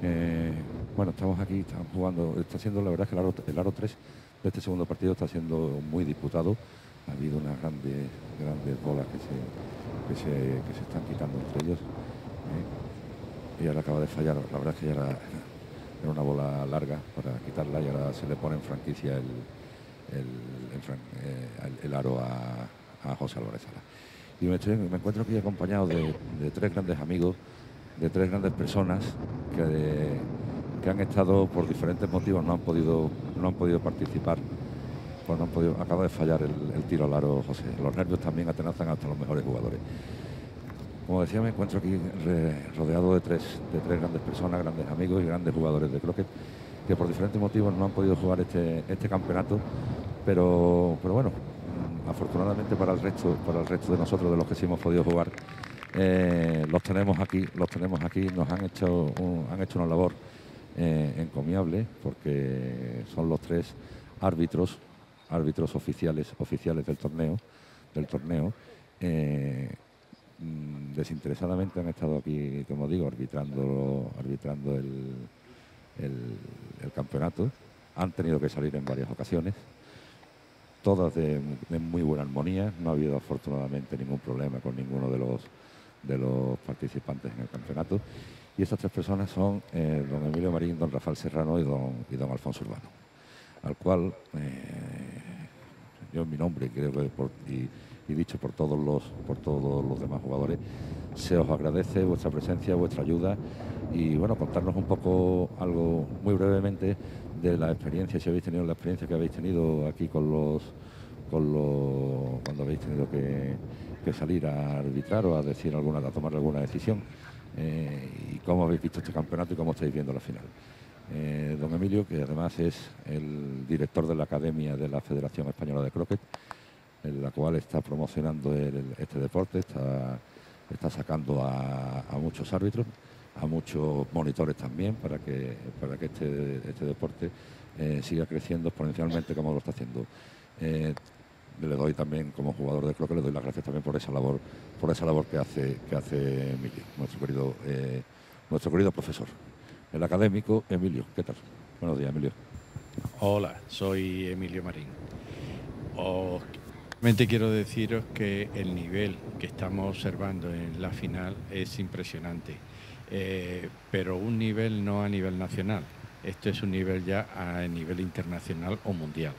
Speaker 2: Eh, bueno, estamos aquí, estamos jugando, está siendo la verdad que el aro, el aro 3 de este segundo partido está siendo muy disputado. Ha habido unas grandes, grandes bolas que se, que se, que se están quitando entre ellos. y ahora acaba de fallar, la verdad es que ya era una bola larga para quitarla y ahora se le pone en franquicia el, eh, el, aro a, José Álvarez. Y me, encuentro aquí acompañado de, tres grandes amigos, de tres grandes personas que, que, han estado por diferentes motivos, no han podido, no han podido participar. Pues no han podido, acaba de fallar el, tiro al aro José. Los nervios también atenazan hasta los mejores jugadores. Como decía, me encuentro aquí rodeado de tres, de tres grandes personas, grandes amigos y grandes jugadores de croquet que por diferentes motivos no han podido jugar este, este campeonato, pero, pero bueno, afortunadamente para el resto, para el resto de nosotros, de los que sí hemos podido jugar, eh, los tenemos aquí, los tenemos aquí, nos han hecho, han hecho una labor eh, encomiable porque son los tres árbitros, árbitros oficiales, oficiales del torneo, del torneo. Eh, desinteresadamente han estado aquí, como digo, arbitrando, arbitrando el, el, campeonato. Han tenido que salir en varias ocasiones, todas de, muy buena armonía. No ha habido afortunadamente ningún problema con ninguno de los, de los participantes en el campeonato. Y estas tres personas son eh, don Emilio Marín, don Rafael Serrano y don, y don Alfonso Urbano, al cual eh, yo en mi nombre creo que y, dicho por todos los por todos los demás jugadores, se os agradece vuestra presencia, vuestra ayuda y bueno, contarnos un poco algo muy brevemente de la experiencia, si habéis tenido la experiencia que habéis tenido aquí con los, con los cuando habéis tenido que, salir a arbitrar o a decir alguna, a tomar alguna decisión eh, y cómo habéis visto este campeonato y cómo estáis viendo la final. Eh, don Emilio, que además es el director de la Academia de la Federación Española de Croquet, en la cual está promocionando este deporte, está, está sacando a muchos árbitros a muchos monitores también para que, para que este, este deporte eh, siga creciendo exponencialmente como lo está haciendo. Eh, le doy también como jugador de croquet le doy las gracias también por esa labor por esa labor que hace que hace Emilio, nuestro querido eh, nuestro querido profesor. El académico Emilio qué tal buenos días Emilio.
Speaker 9: Hola soy Emilio Marín. Quiero deciros que el nivel que estamos observando en la final es impresionante eh, pero un nivel no a nivel nacional. Esto es un nivel ya a nivel internacional o mundial.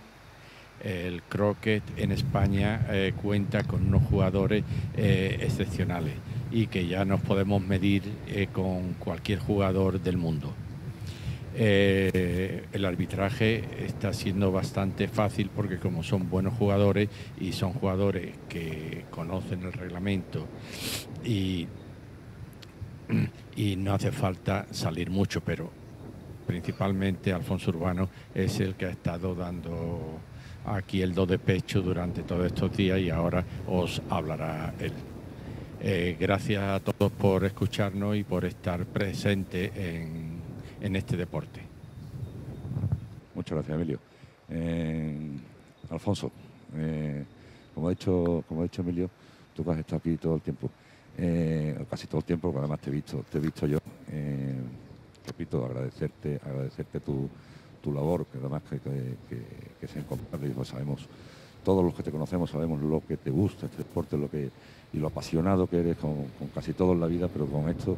Speaker 9: El croquet en España eh, cuenta con unos jugadores eh, excepcionales y que ya nos podemos medir con cualquier jugador del mundo. el arbitraje está siendo bastante fácil porque como son buenos jugadores y son jugadores que conocen el reglamento y y no hace falta salir mucho, pero principalmente Alfonso Urbano es el que ha estado dando aquí el do de pecho durante todos estos días y ahora os hablará él. Eh, gracias a todos por escucharnos y por estar presente en, este deporte.
Speaker 2: Muchas gracias, Emilio. Eh, Alfonso, eh, como, ha dicho, como ha dicho Emilio, tú has estado aquí todo el tiempo casi todo el tiempo, porque además te he visto, te he visto yo. Eh, repito, agradecerte, agradecerte tu, labor, que además que, que, se incomparable, pues sabemos, todos los que te conocemos sabemos lo que te gusta este deporte, lo que y lo apasionado que eres con, casi todo en la vida, pero con esto,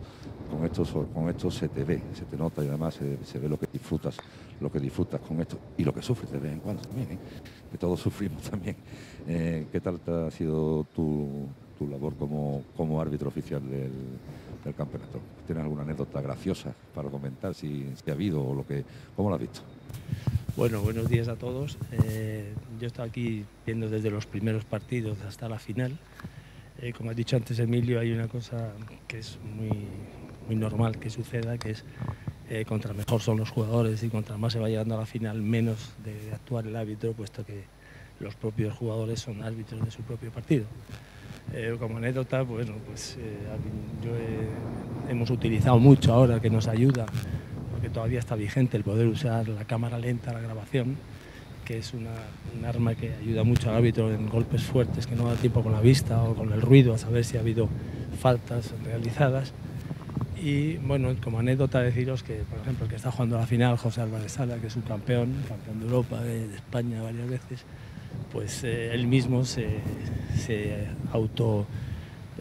Speaker 2: con esto, con esto se te ve, se te nota y además se, ve lo que disfrutas, lo que disfrutas con esto y lo que sufres de vez en cuando también, ¿eh? que todos [laughs] sufrimos también. ¿Qué tal te ha sido tu, labor como, como árbitro oficial del, del, campeonato. ¿Tienes alguna anécdota graciosa para comentar si, ha habido o lo que, cómo lo has visto?
Speaker 10: Bueno, buenos días a todos. Eh, yo he estado aquí viendo desde los primeros partidos hasta la final. Eh, como has dicho antes, Emilio, hay una cosa que es muy, muy normal que suceda, que es eh, contra mejor son los jugadores y contra más se va llegando a la final, menos de actuar el árbitro, puesto que los propios jugadores son árbitros de su propio partido. Eh, como anécdota, bueno, pues eh, hemos utilizado mucho ahora que nos ayuda, porque todavía está vigente el poder usar la cámara lenta, la grabación, que es un arma que ayuda mucho al árbitro en golpes fuertes, que no da tiempo con la vista o con el ruido a saber si ha habido faltas realizadas. Y bueno, como anécdota deciros que, por ejemplo, el que está jugando a la final, José Álvarez Sala, que es un campeón, campeón de Europa, de España varias veces, pues eh, él mismo se, auto...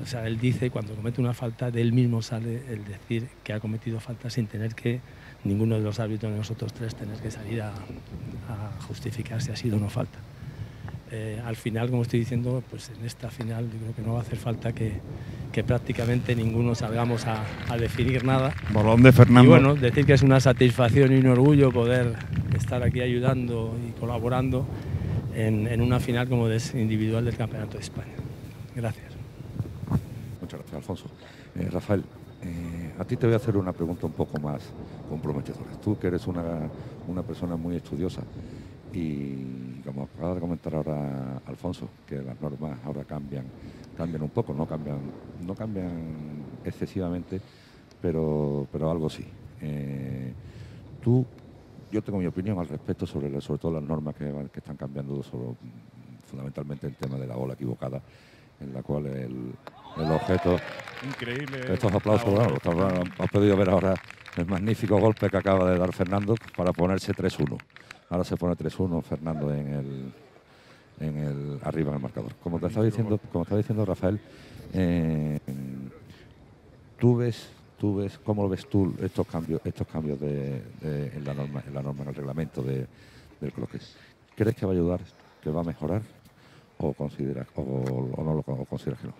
Speaker 10: O sea, él dice cuando comete una falta, de él mismo sale el decir que ha cometido falta sin tener que ninguno de los árbitros de nosotros tres tener que salir a, justificar si ha sido o no falta. Eh, al final, como estoy diciendo, pues en esta final yo creo que no va a hacer falta que, prácticamente ninguno salgamos a, a, definir nada.
Speaker 7: Bolón de Fernando.
Speaker 10: Y bueno, decir que es una satisfacción y un orgullo poder estar aquí ayudando y colaborando en, una final como es individual del Campeonato de España. Gracias.
Speaker 2: Muchas gracias, Alfonso. Eh, Rafael, Eh, a ti te voy a hacer una pregunta un poco más comprometedora. Tú que eres una, una persona muy estudiosa y como acaba de comentar ahora Alfonso, que las normas ahora cambian, cambian un poco, no cambian, no cambian excesivamente, pero, pero algo sí. Eh, tú, yo tengo mi opinión al respecto sobre, sobre todo las normas que, que están cambiando, sobre, fundamentalmente el tema de la bola equivocada, en la cual el, el objeto.
Speaker 4: Increíble.
Speaker 2: Estos aplausos, bueno, has podido ver ahora el magnífico golpe que acaba de dar Fernando para ponerse 3-1. Ahora se pone 3-1 Fernando en el, en el arriba en el marcador. Como te estaba diciendo, como estaba diciendo Rafael, eh, tú ves, tú ves, ¿cómo ves tú estos cambios, estos cambios de, de, en la norma, en la norma, en el reglamento de, del croquis? ¿Crees que va a ayudar, que va a mejorar, o consideras, o, o no lo o consideras que no?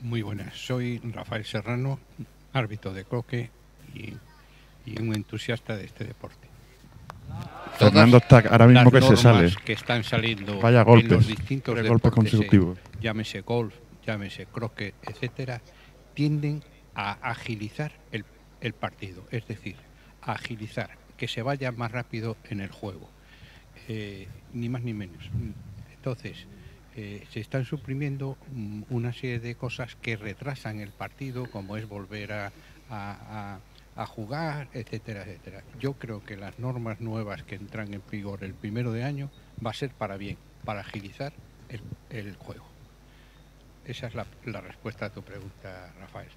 Speaker 11: Muy buenas, soy Rafael Serrano, árbitro de croque y, y un entusiasta de este deporte.
Speaker 7: Fernando está ahora mismo que se sale.
Speaker 11: que están saliendo
Speaker 7: Vaya golpes,
Speaker 11: en los distintos deportes,
Speaker 7: golpes consecutivos.
Speaker 11: eh, llámese golf, llámese croque, etcétera, tienden a agilizar el, partido, es decir, a agilizar, que se vaya más rápido en el juego, eh, ni más ni menos. Entonces, eh, se están suprimiendo mm, una serie de cosas que retrasan el partido, como es volver a, jugar, etcétera, etcétera. Yo creo que las normas nuevas que entran en vigor el primero de año va a ser para bien, para agilizar el juego. Esa es la, la respuesta a tu pregunta, Rafael.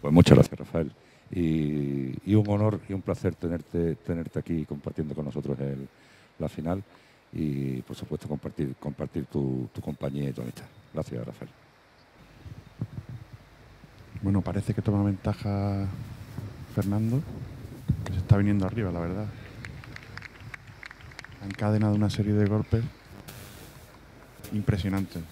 Speaker 2: Pues muchas gracias, Rafael. Y, y un honor y un placer tenerte, tenerte aquí compartiendo con nosotros el- la final y, por supuesto, compartir, compartir tu, tu compañía y tu amistad. Gracias, Rafael.
Speaker 7: Bueno, parece que toma ventaja Fernando, que se está viniendo arriba, la verdad. Ha encadenado una serie de golpes impresionantes.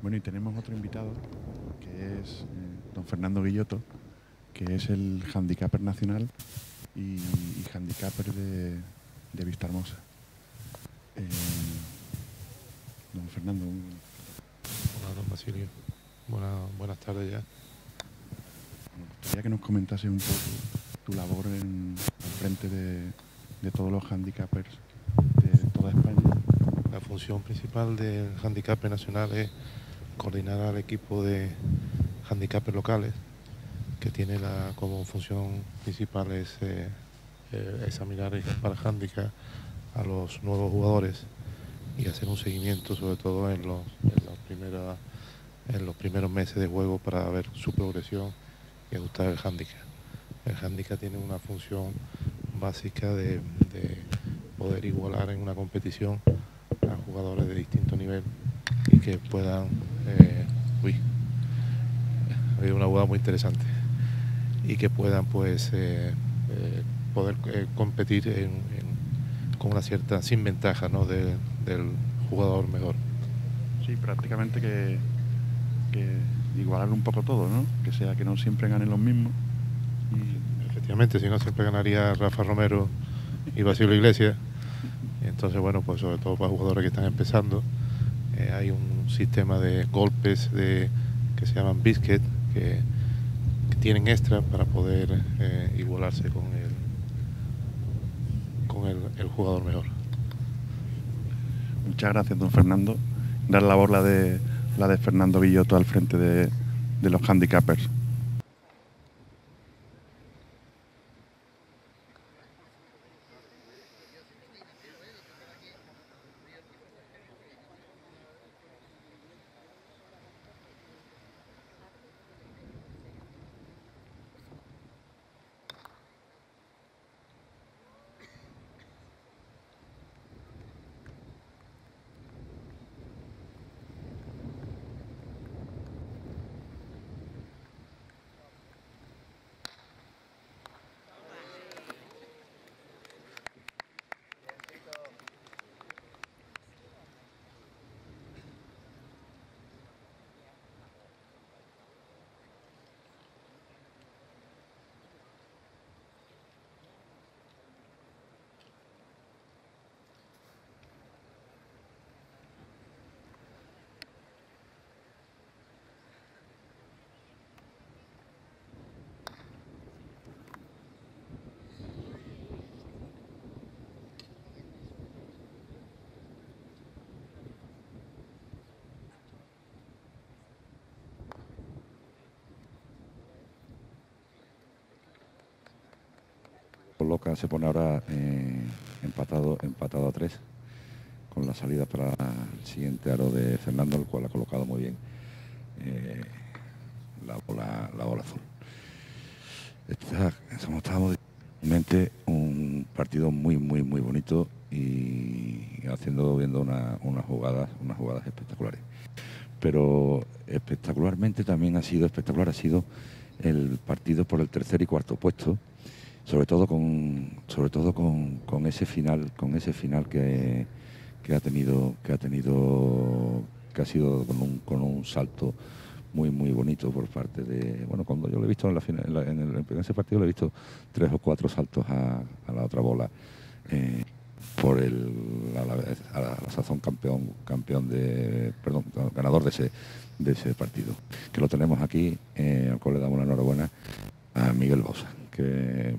Speaker 7: Bueno, y tenemos otro invitado, que es eh, don Fernando Guilloto, que es el handicapper nacional y, y handicapper de, de Vista Hermosa. Eh, don Fernando, un-
Speaker 12: Hola, don Basilio. Buena- buenas tardes ya.
Speaker 7: me gustaría que nos comentase un poco tu labor en, al frente de, de todos los handicappers de toda España.
Speaker 12: La función principal del handicap nacional es coordinar al equipo de handicapes locales, que tiene la, como función principal es eh, eh, examinar para handicap a los nuevos jugadores y hacer un seguimiento sobre todo en los, en en los primeros meses de juego para ver su progresión y ajustar el handicap. El handicap tiene una función básica de, de poder igualar en una competición a jugadores de distinto nivel y que puedan eh, ha habido una boda muy interesante y que puedan pues eh, eh, poder eh, competir en- en- con una cierta sin ventaja ¿no? de- del jugador mejor.
Speaker 7: Sí, prácticamente que, que igualar un poco todo, ¿no? Que sea que no siempre ganen los mismos.
Speaker 12: Efectivamente, si no siempre ganaría Rafa Romero y Basilio Iglesias. Entonces, bueno, pues sobre todo para jugadores que están empezando, hay un sistema de golpes de, que se llaman biscuit, que, tienen extra para poder eh, igualarse con el con el, jugador mejor.
Speaker 7: Muchas gracias, don Fernando. Dar la de, la de Fernando Guilloto al frente de, de los handicappers.
Speaker 2: Coloca, se pone ahora eh, empatado, empatado a tres con la salida para el siguiente aro de Fernando, el cual ha colocado muy bien eh, la, bola, la bola azul. estábamos mente un partido muy, muy, muy bonito y haciendo, viendo unas jugadas, unas jugadas espectaculares. Pero espectacularmente también ha sido espectacular, ha sido el partido por el tercer y cuarto puesto, sobre todo con, sobre todo con, ese final, con ese final que, que, ha tenido, que ha tenido, que ha sido con un, con un salto muy muy bonito por parte de bueno cuando yo lo he visto en la, final, en, el, en, ese partido le he visto tres o cuatro saltos a, la otra bola eh, por el a la, sazón campeón campeón de perdón ganador de ese de ese partido. Que lo tenemos aquí eh, al cual le damos la enhorabuena a Miguel Bosa que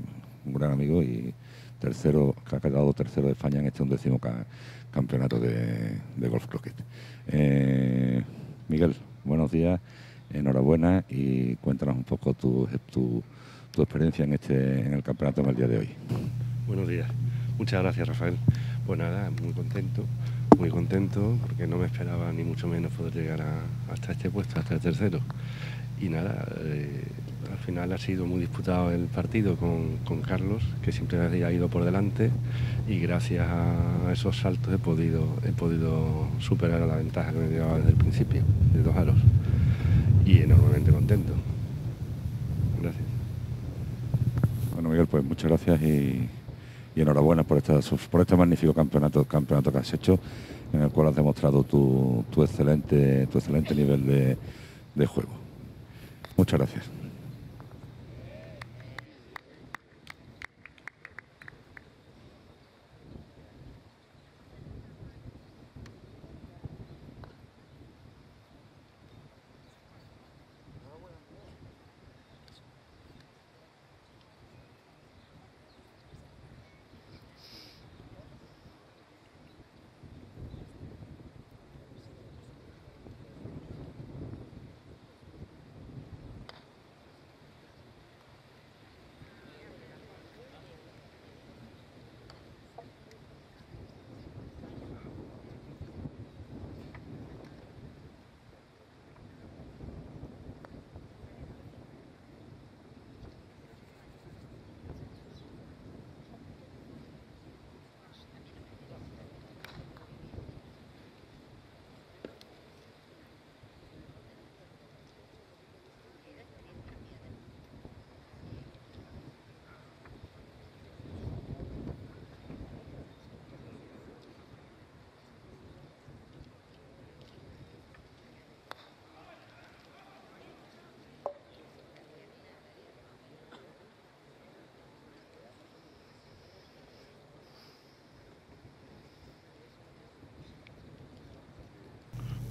Speaker 2: un gran amigo y tercero, que ha quedado tercero de España en este undécimo campeonato de, golf croquet. Eh, Miguel, buenos días, enhorabuena y cuéntanos un poco tu, tu, experiencia en este en el campeonato en el día de hoy.
Speaker 13: Buenos días, muchas gracias Rafael. Pues nada, muy contento, muy contento porque no me esperaba ni mucho menos poder llegar hasta este puesto, hasta el tercero. Y nada, eh, al final ha sido muy disputado el partido con, Carlos, que siempre ha ido por delante y gracias a esos saltos he podido, he podido superar la ventaja que me llevaba desde el principio, de dos aros. Y enormemente contento. Gracias.
Speaker 2: Bueno, Miguel, pues muchas gracias y, enhorabuena por, por este magnífico campeonato, campeonato que has hecho, en el cual has demostrado tu, excelente, tu excelente nivel de juego. Muchas gracias.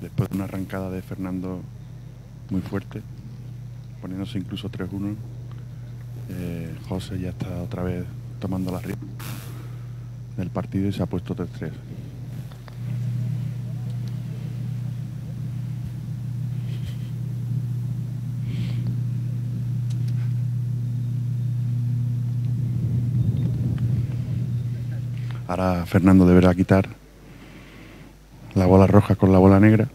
Speaker 2: Después de una arrancada de Fernando muy fuerte, poniéndose incluso 3-1, eh, José ya está otra vez tomando la rienda del partido y se ha puesto 3-3. Ahora Fernando deberá quitar roja con la bola negra.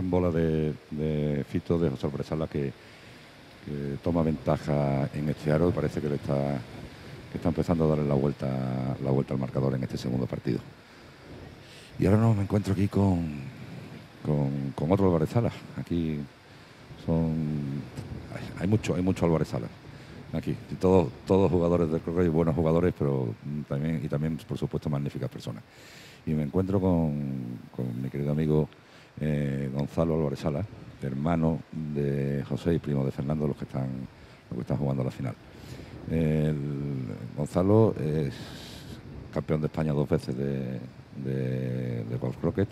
Speaker 2: Gran bola de, Fito, de José Bresala, que, que, toma ventaja en este aro. Parece que le está, que está empezando a darle la vuelta, la vuelta al marcador en este segundo partido. Y ahora no me encuentro aquí con, con, otro Álvarez Sala. Aquí son. Hay, mucho, hay mucho Álvarez Sala. Aquí. todos, todos jugadores del Correo, buenos jugadores, pero también, y también, por supuesto, magníficas personas. Y me encuentro con, con mi querido amigo eh, Gonzalo Álvarez Sala, hermano de José y primo de Fernando, los que están, los que están jugando la final. Gonzalo es campeón de España dos veces de, golf croquet.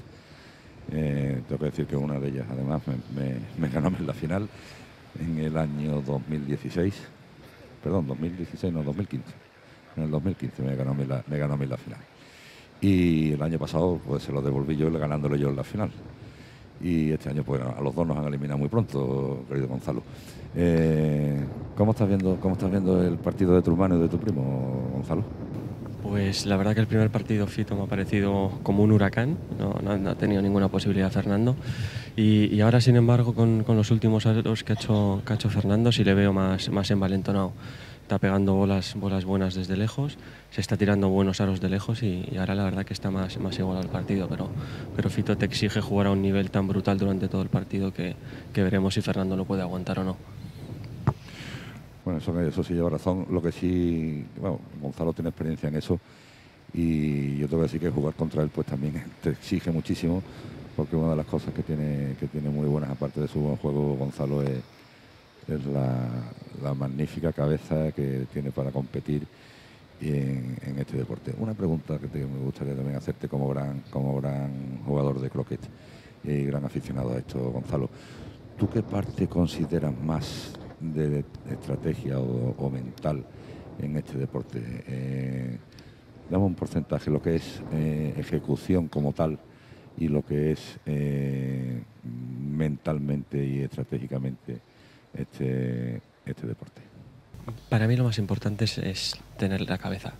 Speaker 2: Eh, tengo que decir que una de ellas además me, me- ganó en la final en el año 2016. Perdón, 2016, no, 2015. En el 2015 me ganó la, me ganó la final. Y el año pasado pues se lo devolví yo ganándole yo en la final. Y este año pues a los dos nos han eliminado muy pronto, querido Gonzalo. Eh, ¿cómo, estás viendo, ¿Cómo estás viendo el partido de tu hermano y de tu primo, Gonzalo?
Speaker 14: Pues la verdad que el primer partido Fito me ha parecido como un huracán, no, ha tenido ninguna posibilidad Fernando. Y, ahora, sin embargo, con, con los últimos aros que ha hecho, que ha hecho Fernando, sí le veo más, más envalentonado. Está pegando bolas, bolas buenas desde lejos, se está tirando buenos aros de lejos y, ahora la verdad que está más, más igual al partido. Pero, pero Fito te exige jugar a un nivel tan brutal durante todo el partido que, que veremos si Fernando lo puede aguantar o no.
Speaker 2: Bueno, eso, eso sí lleva razón. Lo que sí, bueno, Gonzalo tiene experiencia en eso y yo tengo que decir que jugar contra él pues también [laughs] te exige muchísimo porque una de las cosas que tiene, que tiene muy buenas aparte de su buen juego Gonzalo es, es la, magnífica cabeza que tiene para competir en, este deporte. Una pregunta que me gustaría también hacerte como gran, como gran jugador de croquet y gran aficionado a esto, Gonzalo. ¿Tú qué parte consideras más de estrategia o, o mental en este deporte? Eh, dame un porcentaje, lo que es eh, ejecución como tal y lo que es eh, mentalmente y estratégicamente este, este deporte.
Speaker 14: Para mí lo más importante es, es tener la cabeza.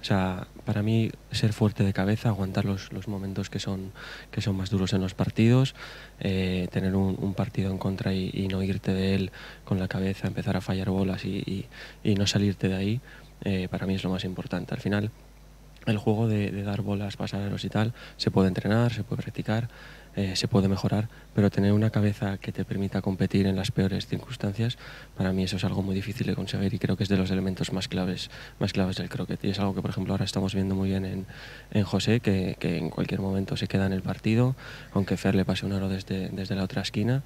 Speaker 14: O sea, para mí ser fuerte de cabeza, aguantar los, los momentos que son, que son más duros en los partidos, eh, tener un, un partido en contra y, y no irte de él con la cabeza, empezar a fallar bolas y, y- y no salirte de ahí, eh, para mí es lo más importante. Al final, el juego de, de dar bolas, pasaderos y tal, se puede entrenar, se puede practicar, eh, se puede mejorar, pero tener una cabeza que te permita competir en las peores circunstancias, para mí eso es algo muy difícil de conseguir y creo que es de los elementos más claves, más claves del croquet. Y es algo que, por ejemplo, ahora estamos viendo muy bien en, en José, que, que en cualquier momento se queda en el partido, aunque Fer le pase un aro desde, desde la otra esquina.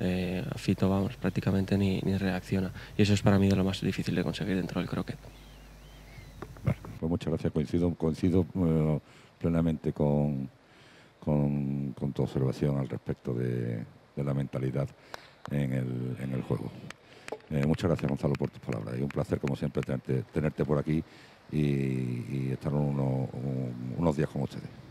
Speaker 14: eh, Fito, vamos, prácticamente ni, ni reacciona. Y eso es para mí de lo más difícil de conseguir dentro del croquet.
Speaker 2: Pues muchas gracias, coincido, coincido eh, plenamente con, con, con tu observación al respecto de, de la mentalidad en el, en el juego. Eh, muchas gracias, Gonzalo, por tus palabras. Y un placer, como siempre, tenerte, tenerte por aquí y, y estar uno- un- unos días con ustedes.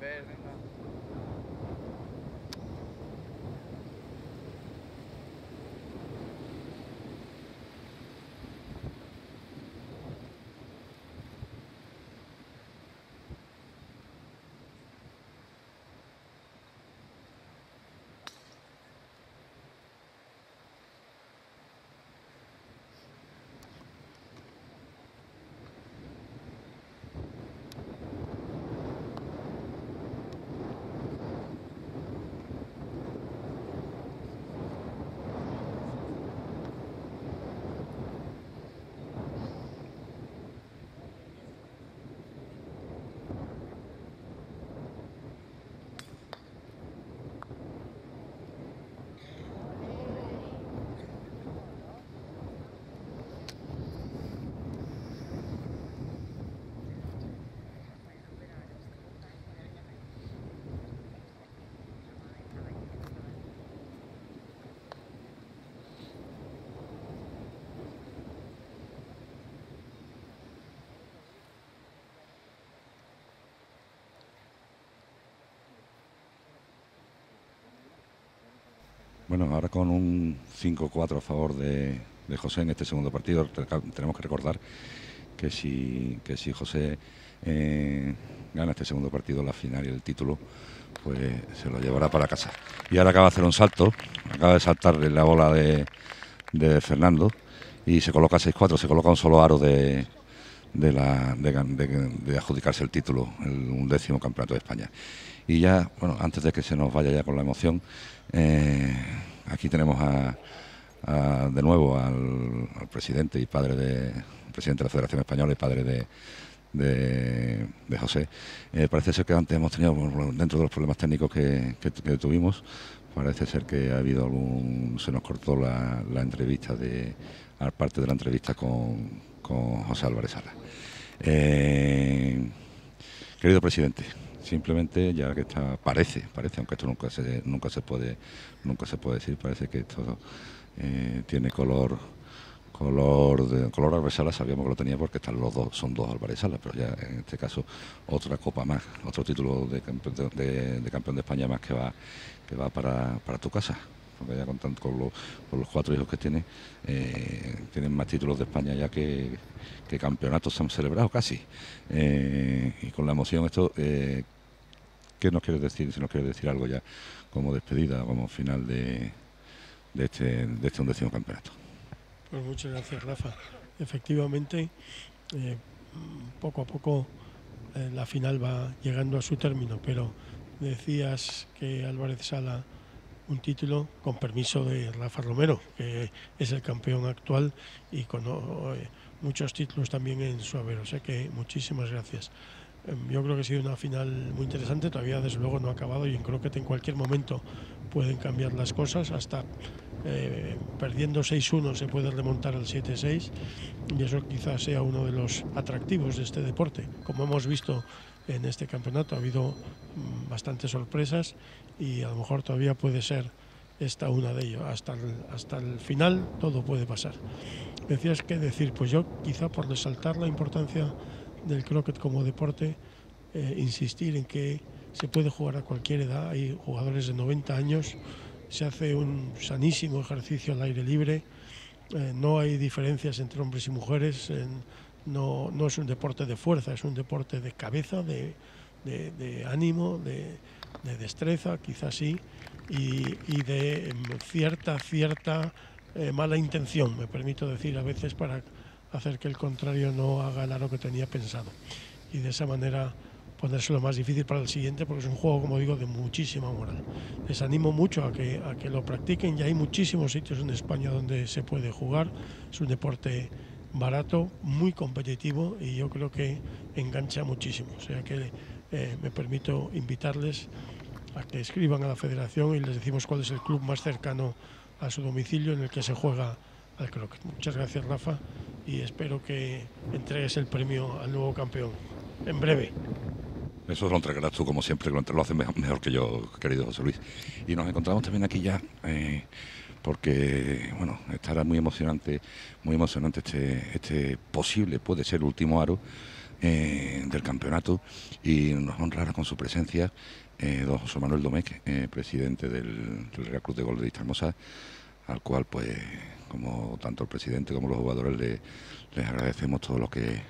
Speaker 14: verde. ¿eh?
Speaker 2: Bueno, ahora con un 5-4 a favor de, José en este segundo partido, tenemos que recordar que si, que si José eh, gana este segundo partido, la final y el título, pues se lo llevará para casa. Y ahora acaba de hacer un salto, acaba de saltar la bola de, de Fernando y se coloca 6-4, se coloca un solo aro de, de, la, de, adjudicarse el título, el undécimo campeonato de España. Y ya, bueno, antes de que se nos vaya ya con la emoción, eh, aquí tenemos a, de nuevo al, presidente y padre de presidente de la Federación Española y padre de, de, José. Eh, parece ser que antes hemos tenido, dentro de los problemas técnicos que, tuvimos, parece ser que ha habido algún. se nos cortó la, la entrevista de. parte de la entrevista con, con José Álvarez Sala. Eh, querido presidente, simplemente ya que está, parece, parece, aunque esto nunca se, nunca se puede, nunca se puede decir, parece que esto eh, tiene color color de color Álvarez sabíamos que lo tenía porque están los dos, son dos Álvarez Sala, pero ya en este caso otra copa más, otro título de, campeón de, España más que va que va para, para tu casa porque ya con, con, los, cuatro hijos que tiene, eh, tienen más títulos de España ya que, campeonatos se han celebrado casi. Eh, y con la emoción esto, eh, ¿qué nos quieres decir? Si nos quieres decir algo ya como despedida, como final de, de, este, de este undécimo campeonato.
Speaker 3: Pues muchas gracias, Rafa. Efectivamente, poco a poco la final va llegando a su término, pero decías que Álvarez Sala un título con permiso de Rafa Romero, que es el campeón actual y con eh, muchos títulos también en su haber. O sea que muchísimas gracias. Em, yo creo que ha sido una final muy interesante, todavía desde luego no ha acabado y creo que en cualquier momento pueden cambiar las cosas, hasta eh, perdiendo 6-1 se puede remontar al 7-6 y eso quizás sea uno de los atractivos de este deporte. Como hemos visto en este campeonato ha habido mm, bastantes sorpresas y a lo mejor todavía puede ser esta una de ellas. Hasta el, hasta el final todo puede pasar. Decías que decir, pues yo quizá por resaltar la importancia del croquet como deporte, eh, insistir en que se puede jugar a cualquier edad, hay jugadores de 90 años, se hace un sanísimo ejercicio al aire libre, eh, no hay diferencias entre hombres y mujeres, no, no, es un deporte de fuerza, es un deporte de cabeza, de, de ánimo, de, de destreza, quizás sí, y, de em, cierta, cierta eh, mala intención, me permito decir a veces, para hacer que el contrario no haga lo que tenía pensado. Y de esa manera ponérselo más difícil para el siguiente, porque es un juego, como digo, de muchísima moral. Les animo mucho a que, a que lo practiquen, ya hay muchísimos sitios en España donde se puede jugar, es un deporte barato, muy competitivo y yo creo que engancha muchísimo. O sea que eh, me permito invitarles a que escriban a la federación y les decimos cuál es el club más cercano a su domicilio en el que se juega al croquet. Muchas gracias Rafa y espero que entregues el premio al nuevo campeón en breve.
Speaker 2: Eso lo entregarás tú como siempre, lo haces mejor, que yo, querido José Luis. Y nos encontramos también aquí ya, eh, porque bueno, estará muy emocionante, muy emocionante este, este posible, puede ser último aro eh, del campeonato y nos honrará con su presencia eh, don José Manuel Domecq, eh, presidente del, Real Club de Gol de al cual pues como tanto el presidente como los jugadores le, les agradecemos todo lo que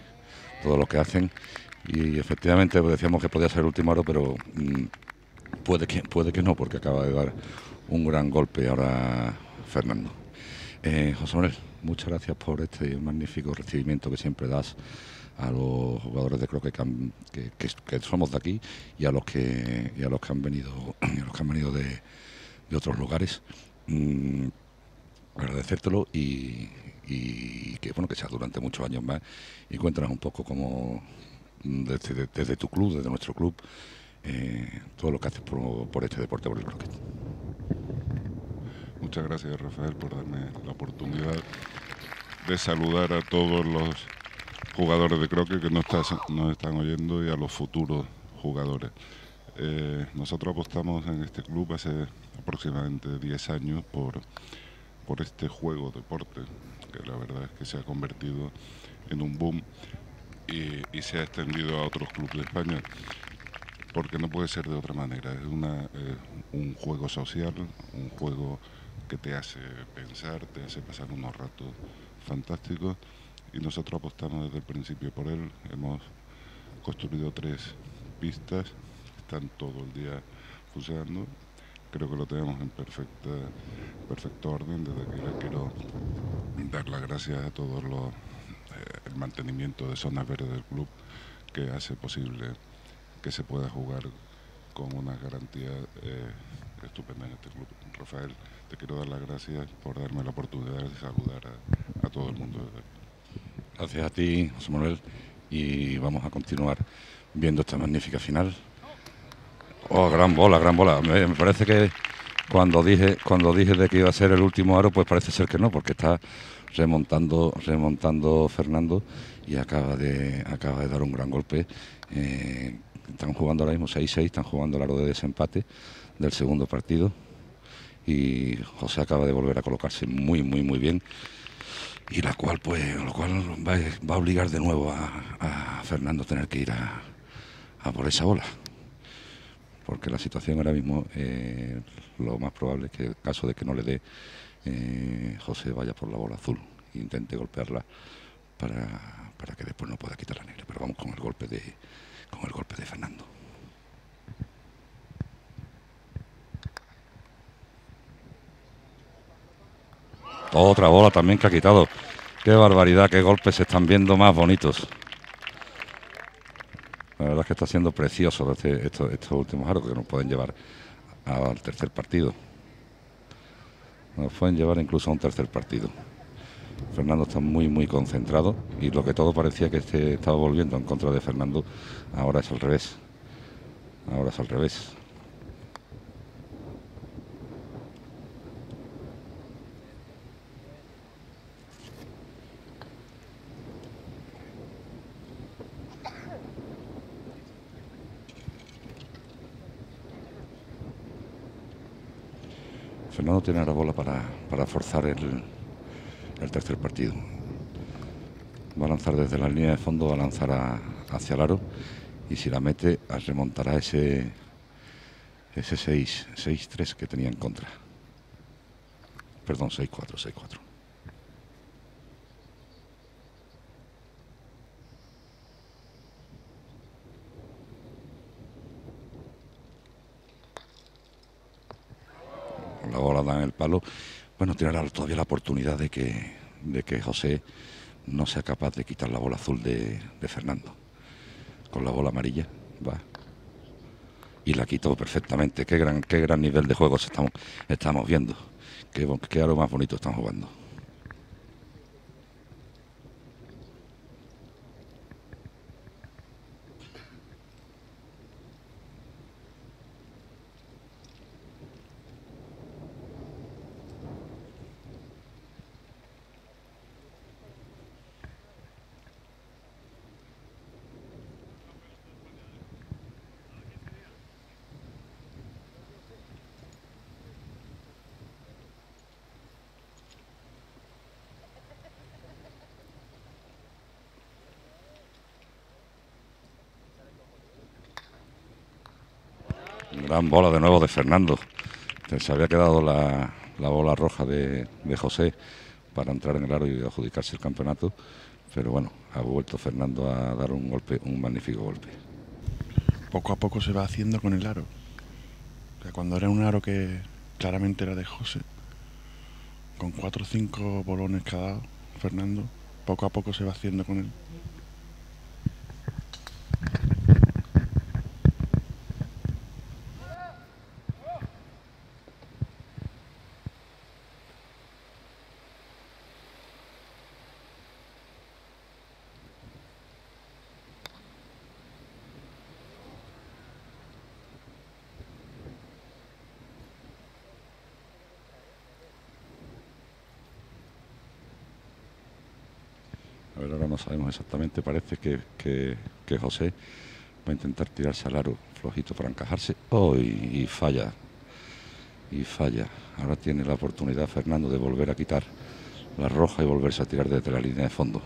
Speaker 2: todo lo que hacen. Y efectivamente pues, decíamos que podía ser el último oro pero mm, puede que puede que no porque acaba de dar un gran golpe ahora Fernando. José Manuel muchas gracias por este magnífico recibimiento que siempre das a los jugadores de croquet que, que, somos de aquí y a los que a los que han venido [clears throat] a los que han venido de, otros lugares. Mm, agradecértelo y, que bueno que sea durante muchos años más y cuéntanos un poco cómo desde, tu club desde nuestro club eh, todo lo que haces por, por este deporte por el croquet.
Speaker 15: Muchas gracias Rafael por darme la oportunidad de saludar a todos los jugadores de croquet que nos, nos están oyendo y a los futuros jugadores. Eh, nosotros apostamos en este club hace aproximadamente 10 años por, por este juego deporte, que la verdad es que se ha convertido en un boom y, se ha extendido a otros clubes de España. porque no puede ser de otra manera. Es una, eh, un juego social, un juego que te hace pensar, te hace pasar unos ratos fantásticos y nosotros apostamos desde el principio por él. Hemos construido tres pistas, están todo el día funcionando. Creo que lo tenemos en perfecta, perfecto orden. Desde aquí le quiero dar las gracias a todos los eh, el mantenimiento de zonas verdes del club que hace posible que se pueda jugar con una garantía eh, estupenda en este club. Rafael, te quiero dar las gracias por darme la oportunidad de saludar a, todo el mundo.
Speaker 2: Gracias a ti, José Manuel, y vamos a continuar viendo esta magnífica final. Oh, gran bola, gran bola. Me, parece que cuando dije cuando dije de que iba a ser el último aro, pues parece ser que no, porque está remontando remontando Fernando y acaba de acaba de dar un gran golpe. Eh, están jugando ahora mismo 6-6, están jugando el aro de desempate del segundo partido y José acaba de volver a colocarse muy, muy, muy bien y la cual, pues, lo cual va, a obligar de nuevo a, Fernando a tener que ir a, por esa bola. Porque la situación ahora mismo, eh, lo más probable es que en caso de que no le dé, eh, José vaya por la bola azul e intente golpearla para, para que después no pueda quitar la negra. Pero vamos con el golpe de, con el golpe de Fernando. Otra bola también que ha quitado. Qué barbaridad, qué golpes se están viendo más bonitos. La verdad es que está siendo precioso este, estos, últimos aros que nos pueden llevar al tercer partido. Nos pueden llevar incluso a un tercer partido. Fernando está muy, muy concentrado y lo que todo parecía que este estaba volviendo en contra de Fernando, ahora es al revés. Ahora es al revés. Fernando tiene la bola para, para forzar el, el tercer partido. Va a lanzar desde la línea de fondo, va a lanzar hacia el aro y si la mete remontará ese ese 6, 6-3 que tenía en contra. Perdón, 6-4, 6-4. La bola da en el palo bueno, tiene todavía la oportunidad de que, de que José no sea capaz de quitar la bola azul de, Fernando. Con la bola amarilla, va. Y la quitó perfectamente. Qué gran, qué gran nivel de juego estamos, estamos viendo. Qué, qué aro más bonito están jugando. Gran bola de nuevo de Fernando. Se había quedado la, bola roja de, José para entrar en el aro y adjudicarse el campeonato. Pero bueno, ha vuelto Fernando a dar un golpe, un magnífico golpe.
Speaker 7: Poco a poco se va haciendo con el aro. cuando era un aro que claramente era de José, con cuatro o cinco bolones cada Fernando, poco a poco se va haciendo con él.
Speaker 2: Sabemos exactamente, parece que, José va a intentar tirarse al aro flojito para encajarse. Oh, y, falla. Y falla. Ahora tiene la oportunidad Fernando de volver a quitar la roja y volverse a tirar desde la línea de fondo.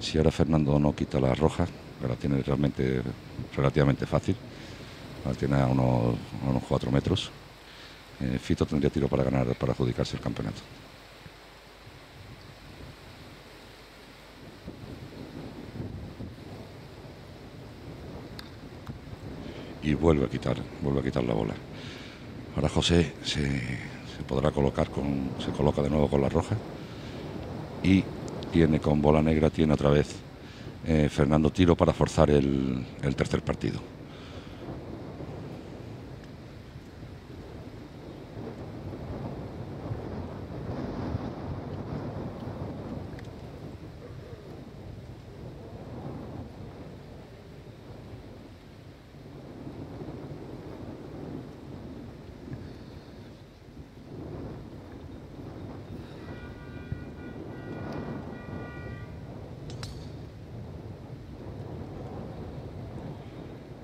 Speaker 2: Si ahora Fernando no quita la roja, ahora tiene realmente relativamente fácil, La tiene a unos, a unos 4 metros. Eh, Fito tendría tiro para ganar, para adjudicarse el campeonato. Y vuelve a quitar, vuelve a quitar la bola. Ahora José se, podrá colocar con, se coloca de nuevo con la roja y tiene con bola negra, tiene otra vez eh, Fernando tiro para forzar el, el tercer partido.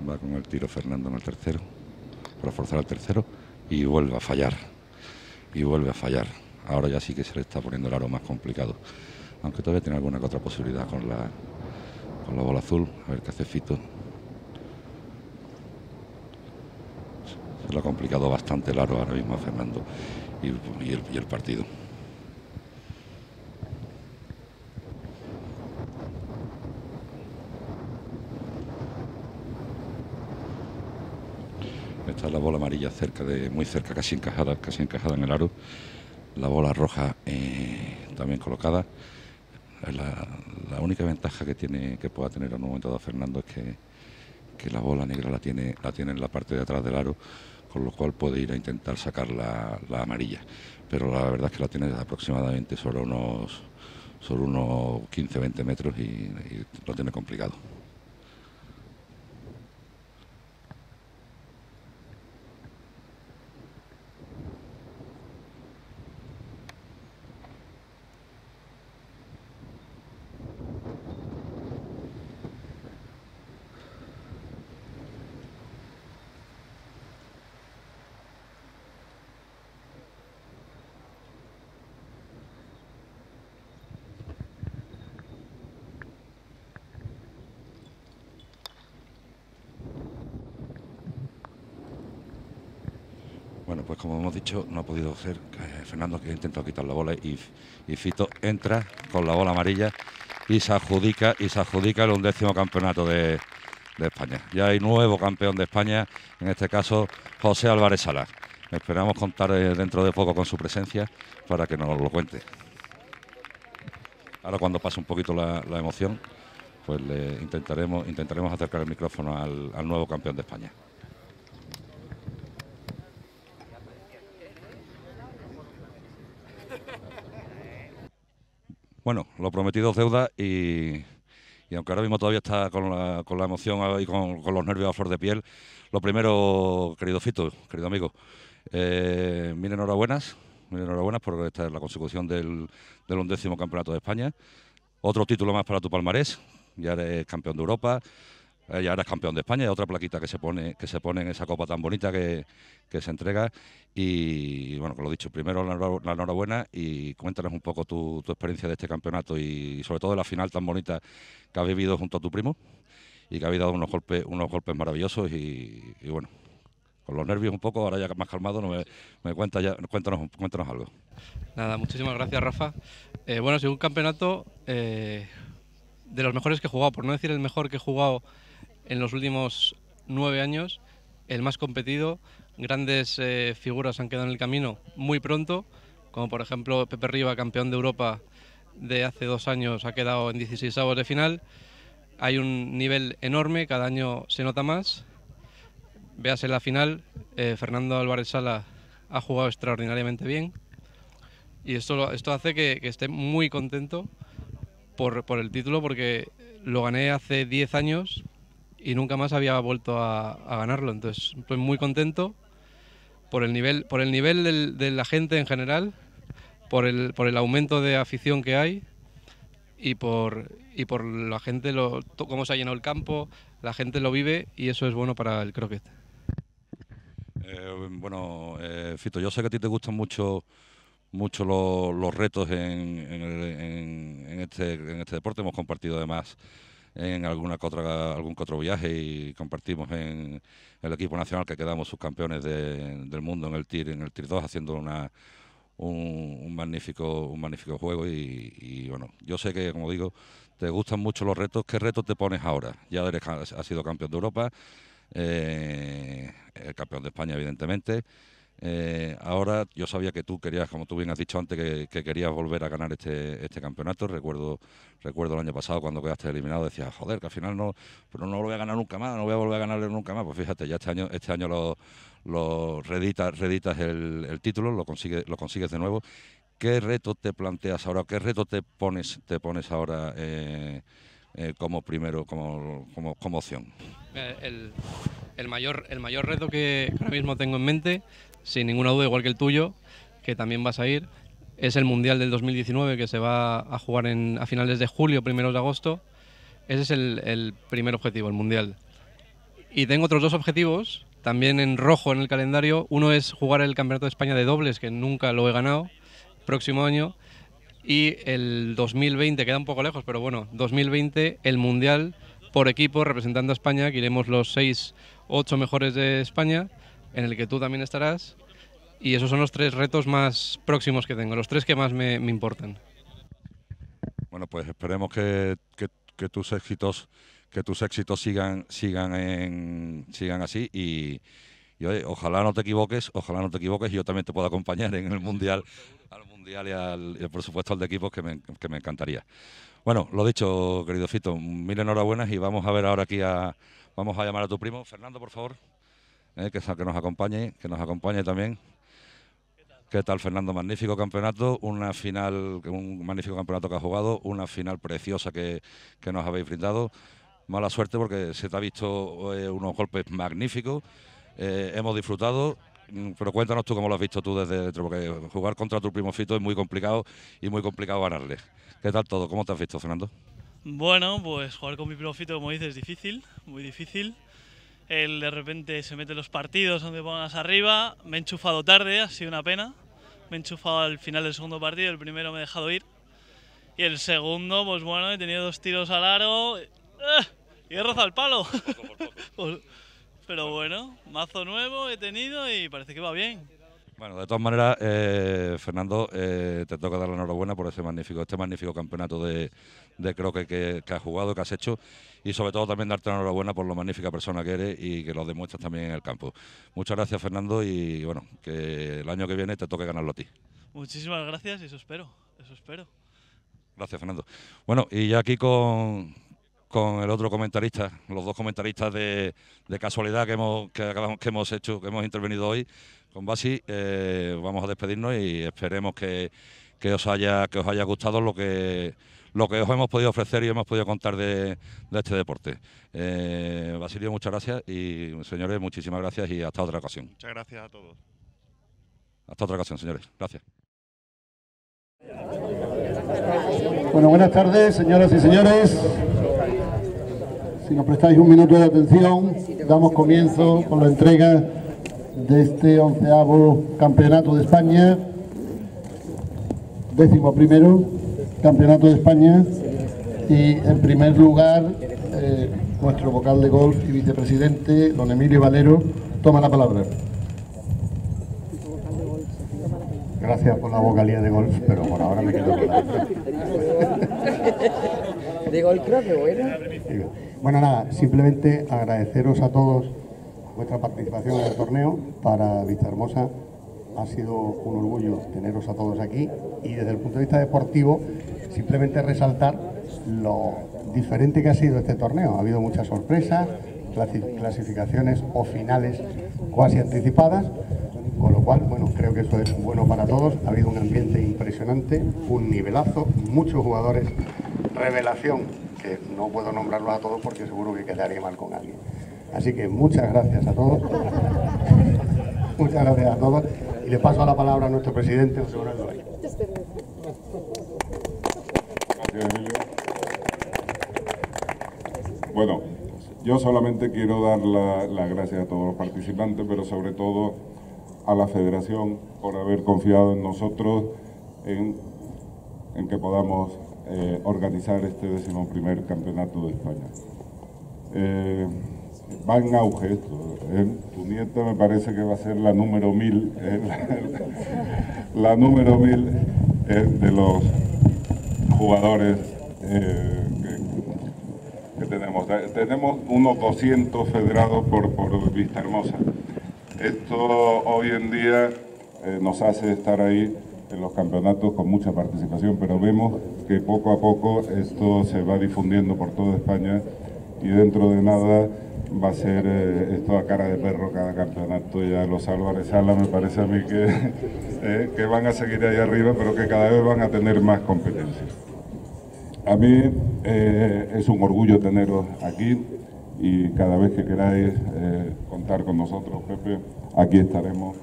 Speaker 2: Va con el tiro Fernando en el tercero, para forzar al tercero, y vuelve a fallar. Y vuelve a fallar. Ahora ya sí que se le está poniendo el aro más complicado. Aunque todavía tiene alguna que otra posibilidad con la, con la bola azul. A ver qué hace Fito. Se le ha complicado bastante el aro ahora mismo a Fernando y, el partido. Está la bola amarilla cerca de, muy cerca, casi encajada, casi encajada en el aro. La bola roja eh, también colocada. La, única ventaja que tiene, que pueda tener en un momento dado Fernando es que, que la bola negra la tiene, la tiene en la parte de atrás del aro, con lo cual puede ir a intentar sacar la, la amarilla. Pero la verdad es que la tiene aproximadamente sobre unos sobre unos 15-20 metros y lo tiene complicado. Bueno, pues como hemos dicho, no podido ser Fernando que ha intentado quitar la bola y, y Fito entra con la bola amarilla y se adjudica y se adjudica el undécimo campeonato de, de España. Ya hay nuevo campeón de España, en este caso José Álvarez Salas. Esperamos contar eh, dentro de poco con su presencia para que nos lo cuente. Ahora cuando pase un poquito la, emoción, pues le intentaremos, intentaremos acercar el micrófono al nuevo campeón de España. Bueno, lo prometido deuda y, y aunque ahora mismo todavía está con la, con la emoción y con, con los nervios a flor de piel, lo primero, querido Fito, querido amigo, eh, mil enhorabuenas, mil enhorabuenas por esta, la consecución del, del undécimo campeonato de España. Otro título más para tu palmarés, ya eres campeón de Europa, eh, ya eres campeón de España y otra plaquita que se pone, que se pone en esa copa tan bonita que, que se entrega. Y bueno, como lo dicho, primero la enhora- la enhorabuena y cuéntanos un poco tu, tu experiencia de este campeonato y sobre todo la final tan bonita que has vivido junto a tu primo y que habéis dado unos golpes, unos golpes maravillosos y, y bueno, con los nervios un poco, ahora ya más calmado, no me, me cuenta ya, cuéntanos, cuéntanos algo.
Speaker 16: Nada, muchísimas gracias, Rafa. Eh, bueno, ha sido un campeonato eh, de los mejores que he jugado, por no decir el mejor que he jugado en los últimos nueve años, el más competido. Grandes eh, figuras han quedado en el camino muy pronto, como por ejemplo Pepe Riva, campeón de Europa de hace dos años, ha quedado en 16 avos de final. Hay un nivel enorme, cada año se nota más. Véase la final, eh, Fernando Álvarez Sala ha jugado extraordinariamente bien y esto, esto hace que, que esté muy contento por, por el título porque lo gané hace 10 años y nunca más había vuelto a, ganarlo. Entonces muy contento por el nivel, por el nivel del- de la gente en general, por el, por el aumento de afición que hay y por, y por la gente, lo, cómo se ha llenado el campo, la gente lo vive y eso es bueno para el croquet.
Speaker 2: Eh, bueno, eh, Fito, yo sé que a ti te gustan mucho mucho lo- los retos este, en este deporte. Hemos compartido además en alguna algún que otro viaje y compartimos en el equipo nacional que quedamos subcampeones del mundo en el TIR, en el TIR 2, haciendo una, un, magnífico, un magnífico juego y, bueno, yo sé que, como digo, te gustan mucho los retos. ¿Qué retos te pones ahora? Ya eres, has sido campeón de Europa, eh, el campeón de España, evidentemente. Eh, ahora yo sabía que tú querías, como tú bien has dicho antes, que, querías volver a ganar este, este campeonato. Recuerdo recuerdo el año pasado cuando quedaste eliminado, decías, joder, que al final no, pero no lo voy a ganar nunca más, no voy a volver a ganarle nunca más. Pues fíjate, ya este año, este año lo, lo reditas, el, título, lo consigues, lo consigues de nuevo. ¿Qué reto te planteas ahora? ¿Qué reto te pones, te pones ahora eh, eh, como primero, como, como, opción?
Speaker 16: El, mayor, el mayor reto que ahora mismo tengo en mente sin ninguna duda, igual que el tuyo, que también vas a ir, es el Mundial del 2019 que se va a jugar en, a finales de julio, primeros de agosto. Ese es el, primer objetivo, el Mundial. Y tengo otros dos objetivos, también en rojo en el calendario. Uno es jugar el Campeonato de España de dobles, que nunca lo he ganado, próximo año. Y el 2020, queda un poco lejos, pero bueno, 2020, el Mundial por equipo representando a España, que iremos los seis, ocho mejores de España en el que tú también estarás. Y esos son los tres retos más próximos que tengo, los tres que más me, importan.
Speaker 2: Bueno, pues esperemos que, tus éxitos que tus éxitos sigan sigan en, sigan así y, ojalá no te equivoques, ojalá no te equivoques y yo también te puedo acompañar en el mundial al mundial y, al, por supuesto al de equipos que me, que me encantaría. Bueno, lo dicho, querido Fito, mil enhorabuenas y vamos a ver ahora aquí a vamos a llamar a tu primo Fernando, por favor. Eh, que, que nos acompañe, que nos acompañe también. ¿Qué tal, Fernando? Magnífico campeonato, una final, un magnífico campeonato que ha jugado, una final preciosa que, nos habéis brindado. Mala suerte porque se te ha visto eh, unos golpes magníficos, eh, hemos disfrutado, mm, pero cuéntanos tú cómo lo has visto tú desde dentro, porque jugar contra tu primo Fito es muy complicado y muy complicado ganarle. ¿Qué tal todo? ¿Cómo te has visto, Fernando?
Speaker 17: Bueno, pues jugar con mi primo Fito, como dices, es difícil, muy difícil. Él de repente se mete los partidos donde pongas arriba. Me he enchufado tarde, ha sido una pena. Me he enchufado al final del segundo partido, el primero me he dejado ir. Y el segundo, pues bueno, he tenido dos tiros al aro. ¡eh! Y he rozado el palo. [laughs] Pues, pero bueno, mazo nuevo he tenido y parece que va bien.
Speaker 2: Bueno, de todas maneras, eh, Fernando, eh, te toca dar la enhorabuena por ese magnífico, este magnífico campeonato de, de croque que, que, has jugado, que has hecho, y sobre todo también darte la enhorabuena por lo magnífica persona que eres y que lo demuestras también en el campo. Muchas gracias, Fernando, y bueno, que el año que viene te toque ganarlo a ti.
Speaker 17: Muchísimas gracias, eso espero, eso espero.
Speaker 2: Gracias, Fernando. Bueno, y ya aquí con, con el otro comentarista, los dos comentaristas de, de casualidad que hemos, que, que hemos hecho, que hemos intervenido hoy, con Basi, eh, vamos a despedirnos y esperemos que, os haya que os haya gustado lo que lo que os hemos podido ofrecer y hemos podido contar de, este deporte. Eh, Basilio, muchas gracias y señores, muchísimas gracias y hasta otra ocasión.
Speaker 4: Muchas gracias a todos.
Speaker 2: Hasta otra ocasión, señores. Gracias.
Speaker 6: Bueno, buenas tardes, señoras y señores. Si nos prestáis un minuto de atención, damos comienzo con la entrega de este onceavo campeonato de España, décimo primero campeonato de España y en primer lugar eh, nuestro vocal de golf y vicepresidente, don Emilio Valero, toma la palabra. Gracias por la vocalía de golf, pero por ahora me quedo con la...
Speaker 18: De golf creo que buena.
Speaker 6: Bueno, nada, simplemente agradeceros a todos vuestra participación en el torneo. Para Vista Hermosa ha sido un orgullo teneros a todos aquí y desde el punto de vista deportivo simplemente resaltar lo diferente que ha sido este torneo. Ha habido muchas sorpresas, clasificaciones o finales casi anticipadas, con lo cual, bueno, creo que eso es bueno para todos. Ha habido un ambiente impresionante, un nivelazo, muchos jugadores, revelación, que no puedo nombrarlos a todos porque seguro que quedaría mal con alguien. Así que muchas gracias a todos. [laughs] muchas gracias a todos. Y le paso la palabra a nuestro presidente, José Manuel Gracias,
Speaker 15: Emilio. Bueno, yo solamente quiero dar las gracias a todos los participantes, pero sobre todo a la federación por haber confiado en nosotros, en, que podamos eh, organizar este décimo primer campeonato de España. Eh, va en auge esto. ¿eh? Tu nieta me parece que va a ser la número mil, la, la, número mil de los jugadores que, que, tenemos. Tenemos unos 200 federados por, por Vista Hermosa. Esto hoy en día nos hace estar ahí en los campeonatos con mucha participación, pero vemos que poco a poco esto se va difundiendo por toda España y dentro de nada va a ser eh, esto a cara de perro cada campeonato. Ya los Álvarez Sala me parece a mí que, [laughs] eh, que van a seguir ahí arriba, pero que cada vez van a tener más competencia. A mí eh, es un orgullo teneros aquí y cada vez que queráis contar con nosotros, Pepe, aquí estaremos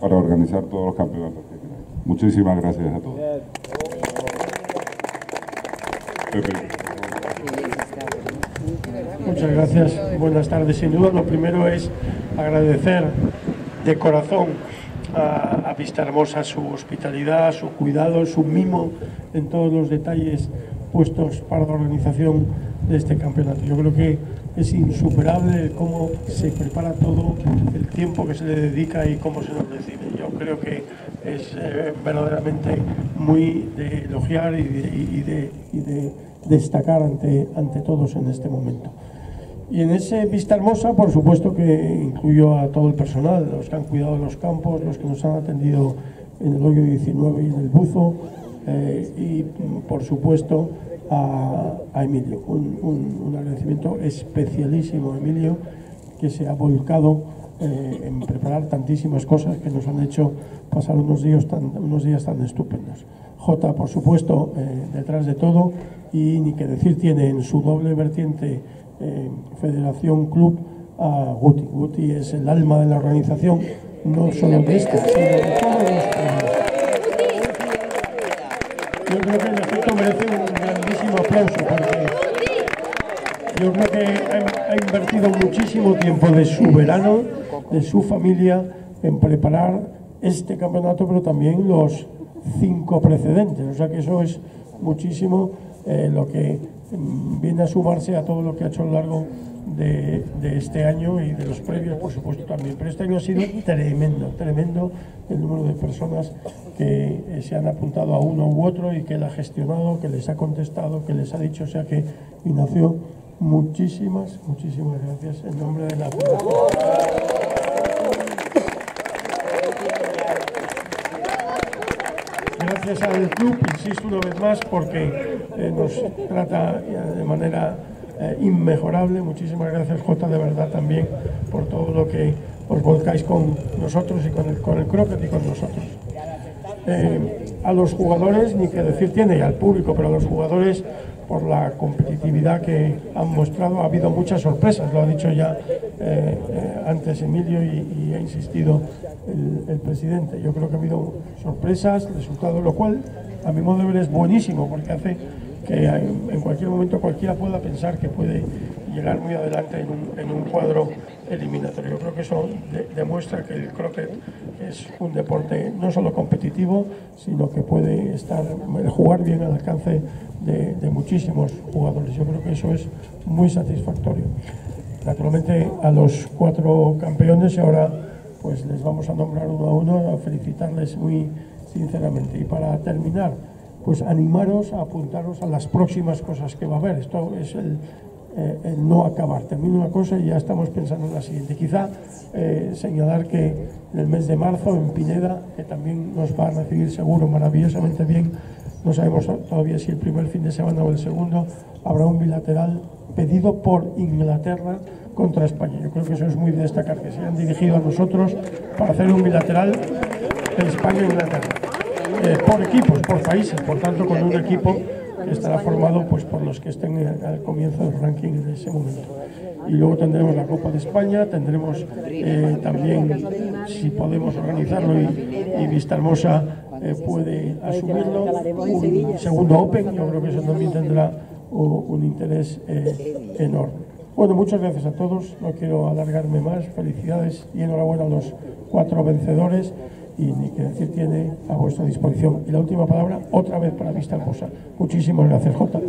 Speaker 15: para organizar todos los campeonatos que queráis. Muchísimas gracias a todos.
Speaker 3: Muchas gracias. Buenas tardes. Sin duda, lo primero es agradecer de corazón a, a Hermosa su hospitalidad, su cuidado, su mimo en todos los detalles puestos para la organización de este campeonato. Yo creo que es insuperable cómo se prepara todo, el tiempo que se le dedica y cómo se nos recibe. Yo creo que es eh, verdaderamente muy de elogiar y de, y de, destacar ante, ante todos en este momento. Y en ese Vista Hermosa, por supuesto que incluyo a todo el personal, los que han cuidado los campos, los que nos han atendido en el hoyo 19 y en el buzo, eh, y por supuesto a, a Emilio. Un, un, un, agradecimiento especialísimo a Emilio, que se ha volcado eh, en preparar tantísimas cosas que nos han hecho pasar unos días tan, unos días tan estupendos. J, por supuesto, eh, detrás de todo, y ni que decir, tiene en su doble vertiente eh, Federación Club a Guti. Guti es el alma de la organización, no solo de este, sino de todos los premios. Yo creo que el efecto merece un grandísimo aplauso porque yo creo que ha, ha invertido muchísimo tiempo de su verano, de su familia, en preparar este campeonato, pero también los cinco precedentes. O sea que eso es muchísimo eh, lo que viene a sumarse a todo lo que ha hecho a lo largo de, este año y de los previos, por supuesto, también. Pero este año ha sido tremendo, tremendo el número de personas que eh, se han apuntado a uno u otro y que él ha gestionado, que les ha contestado, que les ha dicho. O sea que Ignacio, muchísimas, muchísimas gracias en nombre de la gracias al club, insisto una vez más, porque eh, nos trata de manera eh, inmejorable. Muchísimas gracias, Jota, de verdad también, por todo lo que os volcáis con nosotros y con el, con el croquet y con nosotros. Eh, a los jugadores, ni que decir tiene, y al público, pero a los jugadores por la competitividad que han mostrado. Ha habido muchas sorpresas, lo ha dicho ya antes Emilio y, y ha insistido el, el, presidente. Yo creo que ha habido sorpresas, resultado, lo cual a mi modo de ver es buenísimo porque hace que en cualquier momento cualquiera pueda pensar que puede llegar muy adelante en un, en un cuadro eliminatorio. Yo creo que eso de, demuestra que el croquet es un deporte no solo competitivo, sino que puede estar jugar bien al alcance de, de muchísimos jugadores. Yo creo que eso es muy satisfactorio. Naturalmente a los cuatro campeones y ahora pues les vamos a nombrar uno a uno, a felicitarles muy sinceramente. Y para terminar, pues animaros a apuntaros a las próximas cosas que va a haber. Esto es el, eh, no acabar. Termino una cosa y ya estamos pensando en la siguiente. Quizá eh, señalar que en el mes de marzo en Pineda, que también nos va a recibir seguro maravillosamente bien, no sabemos todavía si el primer fin de semana o el segundo, habrá un bilateral pedido por Inglaterra contra España. Yo creo que eso es muy de destacar, que se han dirigido a nosotros para hacer un bilateral de España-Inglaterra. Eh, por equipos, por países, por tanto con un equipo que estará formado pues, por los que estén al comienzo del ranking en ese momento. Y luego tendremos la Copa de España, tendremos eh, también, si podemos organizarlo y, Vista Hermosa eh, puede asumirlo, un segundo Open, yo creo que eso también tendrá un interés enorme. Bueno, muchas gracias a todos, no quiero alargarme más, felicidades y enhorabuena a los cuatro vencedores y ni que decir tiene a vuestra disposición. Y la última palabra, otra vez para Vista Hermosa. Muchísimas gracias, Jota.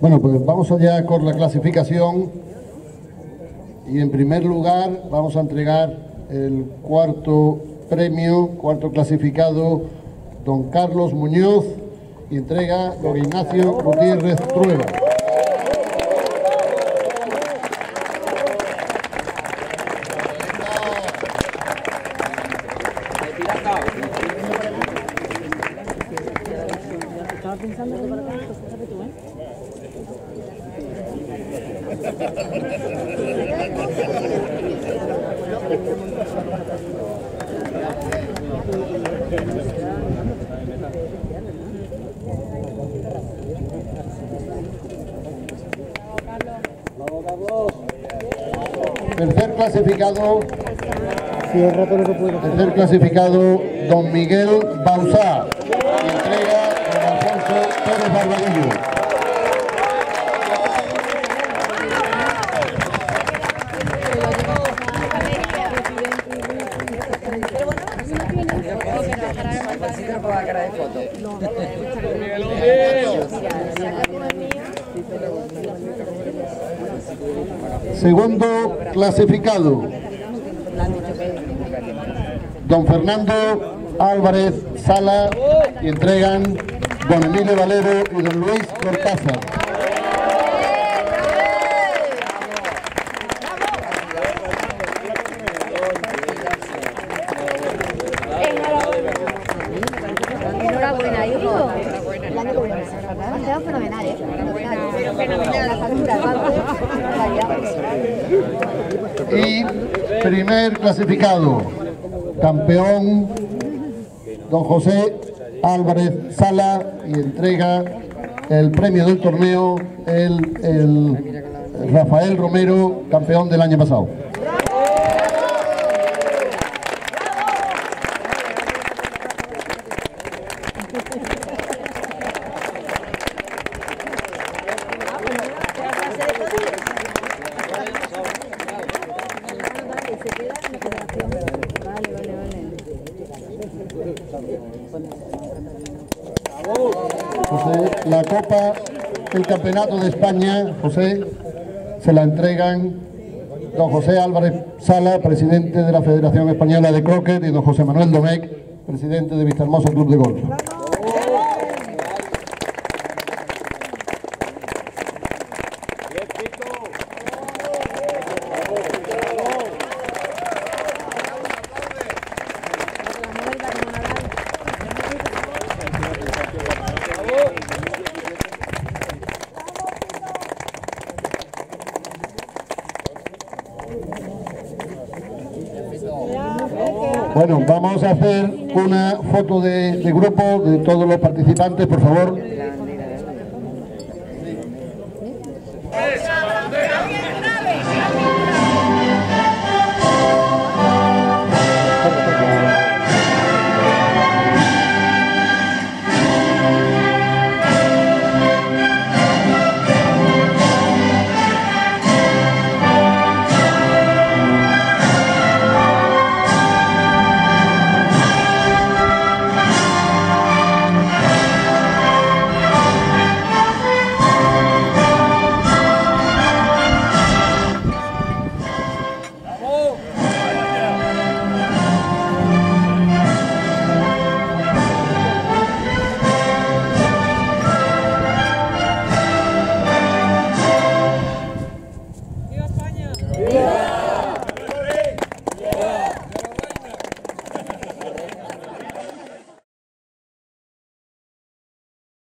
Speaker 6: Bueno, pues vamos allá con la clasificación. Y en primer lugar vamos a entregar el cuarto premio, cuarto clasificado, don Carlos Muñoz, y entrega don Ignacio Gutiérrez Trueba.
Speaker 19: Estaba pensando que para acá, pues fíjate tú, ¿eh?
Speaker 6: Tercer clasificado. Tercer clasificado, don Miguel Bausá. Y entrega don Alfonso Pérez Barbadillo. Segundo clasificado, don Fernando Álvarez Sala y entregan don Emilio Valero y don Luis Cortázar.
Speaker 19: Enhorabuena, hijo. El año que viene. Ha quedado fenomenal, ¿eh? Fenomenal. La factura, vamos.
Speaker 6: Y campeón don José Álvarez Sala y entrega el premio del torneo el Rafael Romero, campeón del año pasado. José, la Copa del Campeonato de España, José, se la entregan don José Álvarez Sala, presidente de la Federación Española de Croquet, y don José Manuel Domecq, presidente de Vistahermosa Club de Golf. Bueno, vamos a hacer una foto de, de grupo de todos los participantes, por favor.